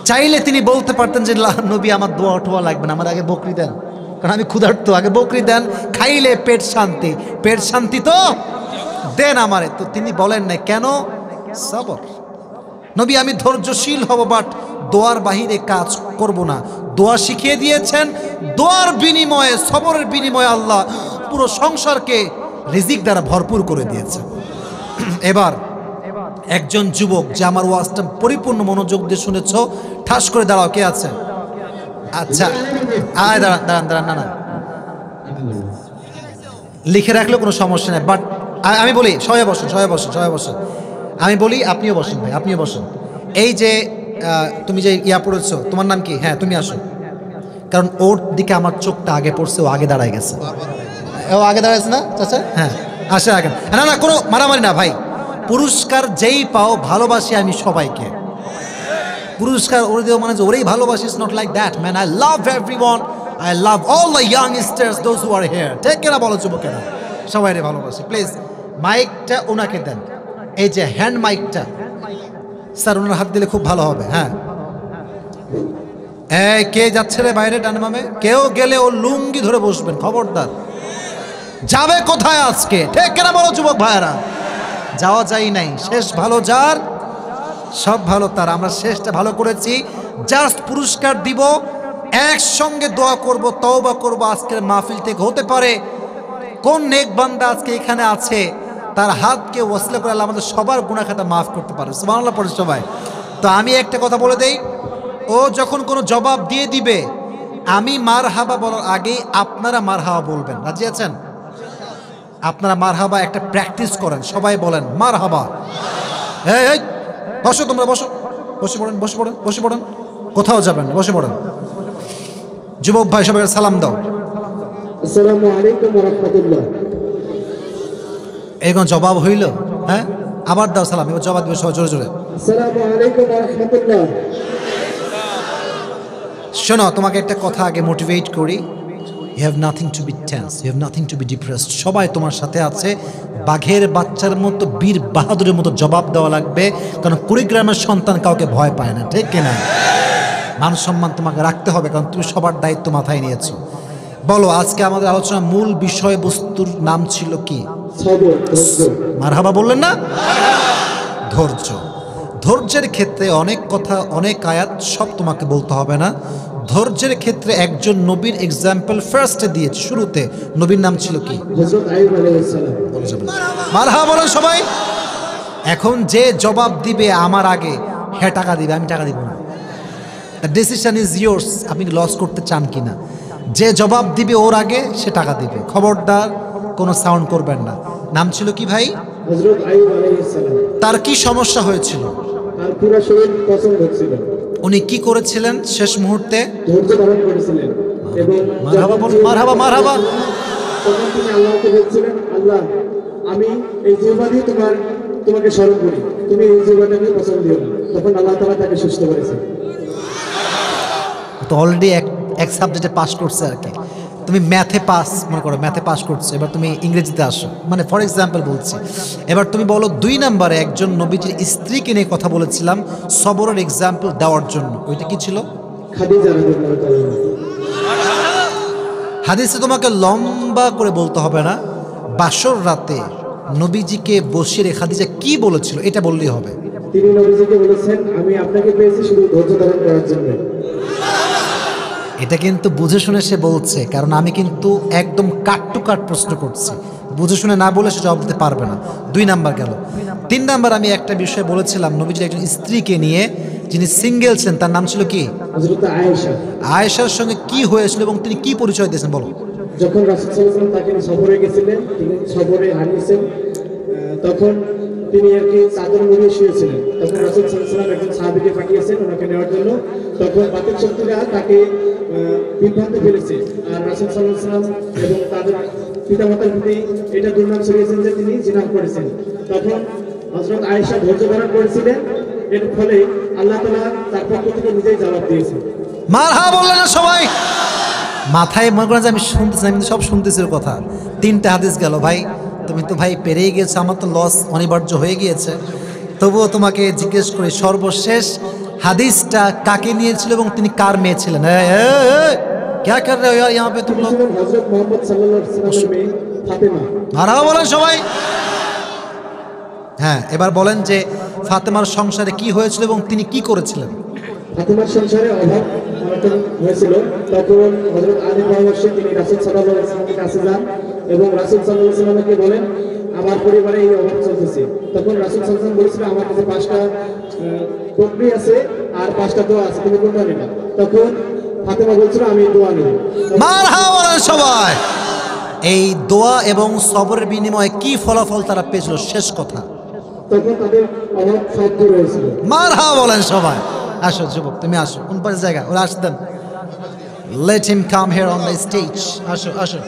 চাইলে তিনি বলতে পারতেন যে "লা, নবী আমার দোয়া টোয়া লাগবে না আমার আগে বকরি দেন। কারণ আমি ক্ষুধার্ত। আগে বকরি দেন, খাইলে পেট শান্তি। পেট শান্তি তো? দেন আমারে। তো তিনি বলেন না কেন? সবর। নবী, আমি ধৈর্যশীল হব বাট দোয়ার বাহিরে কাজ করব না। দোয়া শিখিয়ে দিয়েছেন, দোয়ার বিনিময়ে, সবরের বিনিময়ে আল্লাহ পুরো সংসারকে রিজিক দ্বারা ভরপুর করে দিয়েছে এবার একজন যুবক, যে আমার ওয়াজটা পরিপূর্ণ মনোযোগ দিয়ে শুনেছ, ঠাস করে দাঁড়াও, কে আছে আচ্ছা। আয়, দাঁড়ান দাঁড়ান দাঁড়ান, না না। লিখে রাখলেও কোনো সমস্যা নেই বাট আমি বলি, সবাই বসুন সবাই বসুন সবাই বসুন। আমি বলি, আপনিও বসুন ভাই, আপনিও বসুন। এই যে তুমি যে ইয়া পড়েছ, তোমার নাম কি? হ্যাঁ তুমি আসো। কারণ ওর দিকে আমার চোখটা আগে পড়ছে, ও আগে দাঁড়ায় গেছে। ও আগে দাঁড়াইছে না, চাচা? হ্যাঁ আসে আগে। না না, কোনো মারামারি না ভাই। পুরস্কার যেই পাও, ভালোবাসি আমি সবাইকে। পুরস্কার ওরে দেওয়া মানে ওরেই ভালোবাসি is not like that man I love every one I love all the young stars those who are here ঠিক কেনা বলো যুবকেরা সবাই রে ভালোবাসি। প্লিজ মাইকটা ওনাকে দেন। এই যে হ্যান্ড মাইকটা স্যার, ওনার হাত দিলে খুব ভালো হবে হ্যাঁ। এই কে যাচ্ছে রে বাইরে ডানে মামে কেউ গেলে ও লুঙ্গি ধরে বসবেন, খবরদার। যাবে কোথায় আজকে? ঠিক কেনা বলো যুবক ভাইয়েরা যাওয়া যায় নাই। শেষ ভালো যার। সব ভালো তার, আমরা শেষটা ভালো করেছি। জাস্ট পুরস্কার দিব, একসঙ্গে দোয়া করব, তওবা করব, আজকের মাহফিল থেকে হতে পারে। কোন নেক বান্দা আজকে এখানে আছে, তার হাতকে ওসলে করে আমাদের সবার গুণাখাতা মাফ করতে পারে। সুবহানাল্লাহ পড়ে সবাই। তো আমি একটা কথা বলে দেই, ও যখন কোনো জবাব দিয়ে দিবে, আমি মার হাবা বলার আগেই আপনারা মার হাবা বলবেন। রাজি আছেন? আপনারা মার হাবা একটা প্র্যাকটিস করেন, সবাই বলেন মার হাবা এই বসো তোমরা বসো। বসে পড়েন বসে পড়েন বসে পড়েন। কোথাও যাবেন বসে পড়েন। যুবক ভাই সবাই সালাম দাও। আসসালামু আলাইকুম রহমতুল্লাহ। এরকম জবাব হইল? হ্যাঁ? আবার দাও সালাম এবার জবাব দিবে সবাই জোরে জোরে। আসসালামু আলাইকুম রহমতুল্লাহ। শোনো তোমাকে একটা কথা আগে মোটিভেট করি। You have nothing to be tense you have nothing to be depressed সবাই তোমার সাথে আছে। বাঘের বাচ্চার মতো, বীর বাহাদুরের মতো জবাব দেওয়া লাগবে। কারণ কুড়িগ্রামের সন্তান কাউকে ভয় পায় না, ঠিক কিনা? মান সম্মান তোমাকে রাখতে হবে, কারণ তুমি সবার দায়িত্ব মাথায় নিয়েছো। বলো, আজকে আমাদের আলোচনার মূল বিষয়বস্তুর নাম ছিল কি? মারহাবা বললেন না? ধৈর্য। ধৈর্যের ক্ষেত্রে অনেক কথা, অনেক আয়াত সব তোমাকে বলতে হবে না। ধৈর্যের ক্ষেত্রে একজন নবীর এক্সাম্পল ফার্স্টে দিয়েছে শুরুতে। নবীর নাম ছিল কি? বলেন সবাই। এখন যে জবাব দিবে আমার আগে হ্যাঁ টাকা দিবে আমি টাকা দিব না। দ্য ডিসিশন ইজ ইয়োর্স আপনি লস করতে চান কি না যে জবাব দিবে ওর আগে সে টাকা দিবে। খবরদার কোনো সাউন্ড করবেন না। নাম ছিল কি ভাই? তার কি সমস্যা হয়েছিল? তার পুরো শরীর পছন্দ হচ্ছিল। উনি কি করেছিলেন শেষ মুহূর্তে? আমি এই তোমার তোমাকে স্মরণ করি। তুমি এই জিহ্বাটাকে পছন্দ তখন আল্লাহ তালা তাকে সুস্থ করেছে তো অলরেডি এক এক সাবজেক্টে পাস করছে আর কি। তুমি ম্যাথে পাস মনে করো ম্যাথে পাস করছ এবার তুমি ইংরেজিতে আসো। মানে ফর এক্সাম্পল বলছি এবার তুমি বলো দুই নাম্বারে একজন নবীজির স্ত্রীকে নিয়ে কথা বলেছিলাম সবরের এক্সাম্পল দেওয়ার জন্য। ওইটা কি ছিল? হাদিসে তোমাকে লম্বা করে বলতে হবে না বাসর রাতে নবীজিকে বসিয়ে রেখে খাদিজা কি বলেছিল এটা বললেই হবে। তিনি নবীজিকে বলেছেন আমি আপনাকে পেয়েছি শুধু ধৈর্য ধারণ করার জন্য। এটা কিন্তু বুঝে শুনে সে বলছে কারণ আমি কিন্তু একদম কাট টু কাট প্রশ্ন করছি। বুঝে শুনে না বলে সে জবাব দিতে পারবে না। দুই নাম্বার গেল। তিন নাম্বার আমি একটা বিষয় বলেছিলাম নবীজির একজন স্ত্রীকে নিয়ে যিনি সিঙ্গেল ছিলেন তার নাম ছিল কি? আয়েশা। আয়েশার সঙ্গে কি হয়েছিল এবং তিনি কি পরিচয় দিয়েছেন বলো। যখন রাসূল সাল্লাল্লাহু আলাইহি ওয়াসাল্লাম তাকে সফরে গেছিলেন তিনি সফরে হারিয়েছেন তখন তিনি আর কি চাদর মুড়িয়ে শুয়েছিলেন। তখন রাসূল সাল্লাল্লাহু একজন সাহাবীকে পাঠিয়েছেন ওনাকে নেওয়ার জন্য, তখন বাতিল শক্তিরা তাকে বিভ্রান্তে ফেলেছে। আর রাসূল আলাইহি এবং তাদের পিতামাতার প্রতি এটা দুর্নাম ছড়িয়েছেন যে তিনি জিনা করেছেন। তখন হজরত আয়েশা ধৈর্য ধারণ করেছিলেন, এর ফলে আল্লাহ তালা তার পক্ষ থেকে নিজেই জবাব দিয়েছেন। মার বললেন সবাই? মাথায় মনে করেন যে আমি শুনতেছি আমি সব শুনতেছি কথা। তিনটা হাদিস গেল, ভাই। তুমি তো ভাই পেরেই গেছো আমার তো লস অনিবার্য হয়ে গিয়েছে। তবুও তোমাকে জিজ্ঞেস করি সর্বশেষ হাদিসটা কাকে নিয়েছিল এবং তিনি কার মেয়েছিলেন ক্যা কর রে ইয়ার পে তুম বলেন সবাই। হ্যাঁ এবার বলেন যে ফাতেমার সংসারে কি হয়েছিল এবং তিনি কি করেছিলেন? ফাতেমার সংসারে অভাব হয়েছিল। তখন হযরত আলী তিনি রাসূল সাল্লাল্লাহু আলাইহি ওয়াসাল্লামের কাছে যান। এবং রাসূল আলাইহি বলেন আমার পরিবারে এই অভাব চলতেছে। তখন রাসূল আলাইহি বলেছিল আমার কাছে পাঁচটা বকরি আছে আর পাঁচটা দোয়া আছে তুমি কোনটা নিবা? তখন ফাতেমা বলছিল আমি দোয়া নেব। বলেন সবাই! এই দোয়া এবং সবরের বিনিময়ে কি ফলাফল তারা পেয়েছিল শেষ কথা। তখন তাদের অভাব সব দূর হয়েছিল মারহা বলেন সবাই! আসো যুবক তুমি আসো কোন পাশে জায়গা? ওরা আসতেন let him come here on the stage আসো আসো।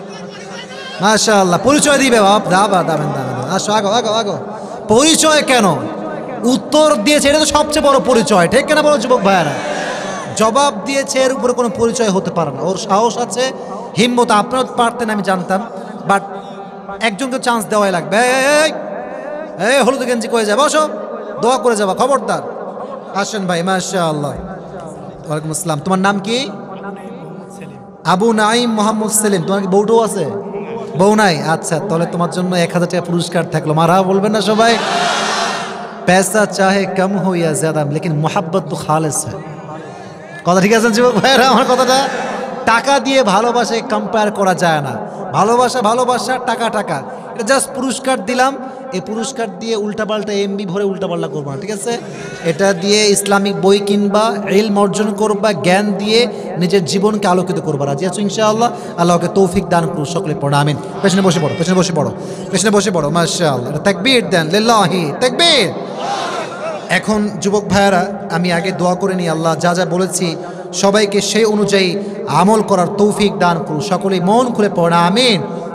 মাশাআল্লাহ পরিচয় দিবে বাপ। দাবা দাবেন দাবেন আসো আগো আগো আগো। পরিচয় কেন? উত্তর দিয়েছে এটা তো সবচেয়ে বড় পরিচয় ঠিক কেন বলো যুবক ভাইয়ারা? জবাব দিয়েছে এর উপরে কোনো পরিচয় হতে পারে না। ওর সাহস আছে হিম্মত আপনার পারতেন আমি জানতাম। বাট একজনকে চান্স দেওয়াই লাগবে। এই হলুদ গেঞ্জি কয়ে যাবে বসো। দোয়া করে যাবা খবরদার। আসেন ভাই মাশা আল্লাহ ওয়ালাইকুম আসসালাম। তোমার নাম কি? আবু নাইম মোহাম্মদ সেলিম। তোমার কি বউটাও আছে? বউ নাই আচ্ছা তাহলে তোমার জন্য এক হাজার টাকা পুরস্কার থাকলো মারা বলবেন না সবাই पैसा चाहे कम हो या ज्यादा लेकिन मोहब्बत तो खालिस है কথা ঠিক আছে যুবক ভাইয়েরা আমার কথাটা টাকা দিয়ে ভালোবাসে কম্পেয়ার করা যায় না ভালোবাসা ভালোবাসা টাকা টাকা এটা জাস্ট পুরস্কার দিলাম এই পুরস্কার দিয়ে উল্টাপাল্টা এমবি ভরে উল্টাপাল্টা করব, ঠিক আছে? এটা দিয়ে ইসলামিক বই কিনবা, ইলম অর্জন করবা, জ্ঞান দিয়ে নিজের জীবনকে আলোকিত করবা। রাজি আছো ইনশাআল্লাহ? আল্লাহকে তৌফিক দান করুন সকলে পড়ো, আমিন। পেছনে বসে পড়ো, পেছনে বসে পড়ো, পেছনে বসে পড়ো, মাশাআল্লাহ। তাকবীর দেন, লিল্লাহি, তাকবীর। এখন যুবক ভাইয়ারা, আমি আগে দোয়া করে নিই, আল্লাহ যা যা বলেছি, সবাইকে সেই অনুযায়ী আমল করার তৌফিক দান করুন সকলেই মন খুলে পড়া, আমিন।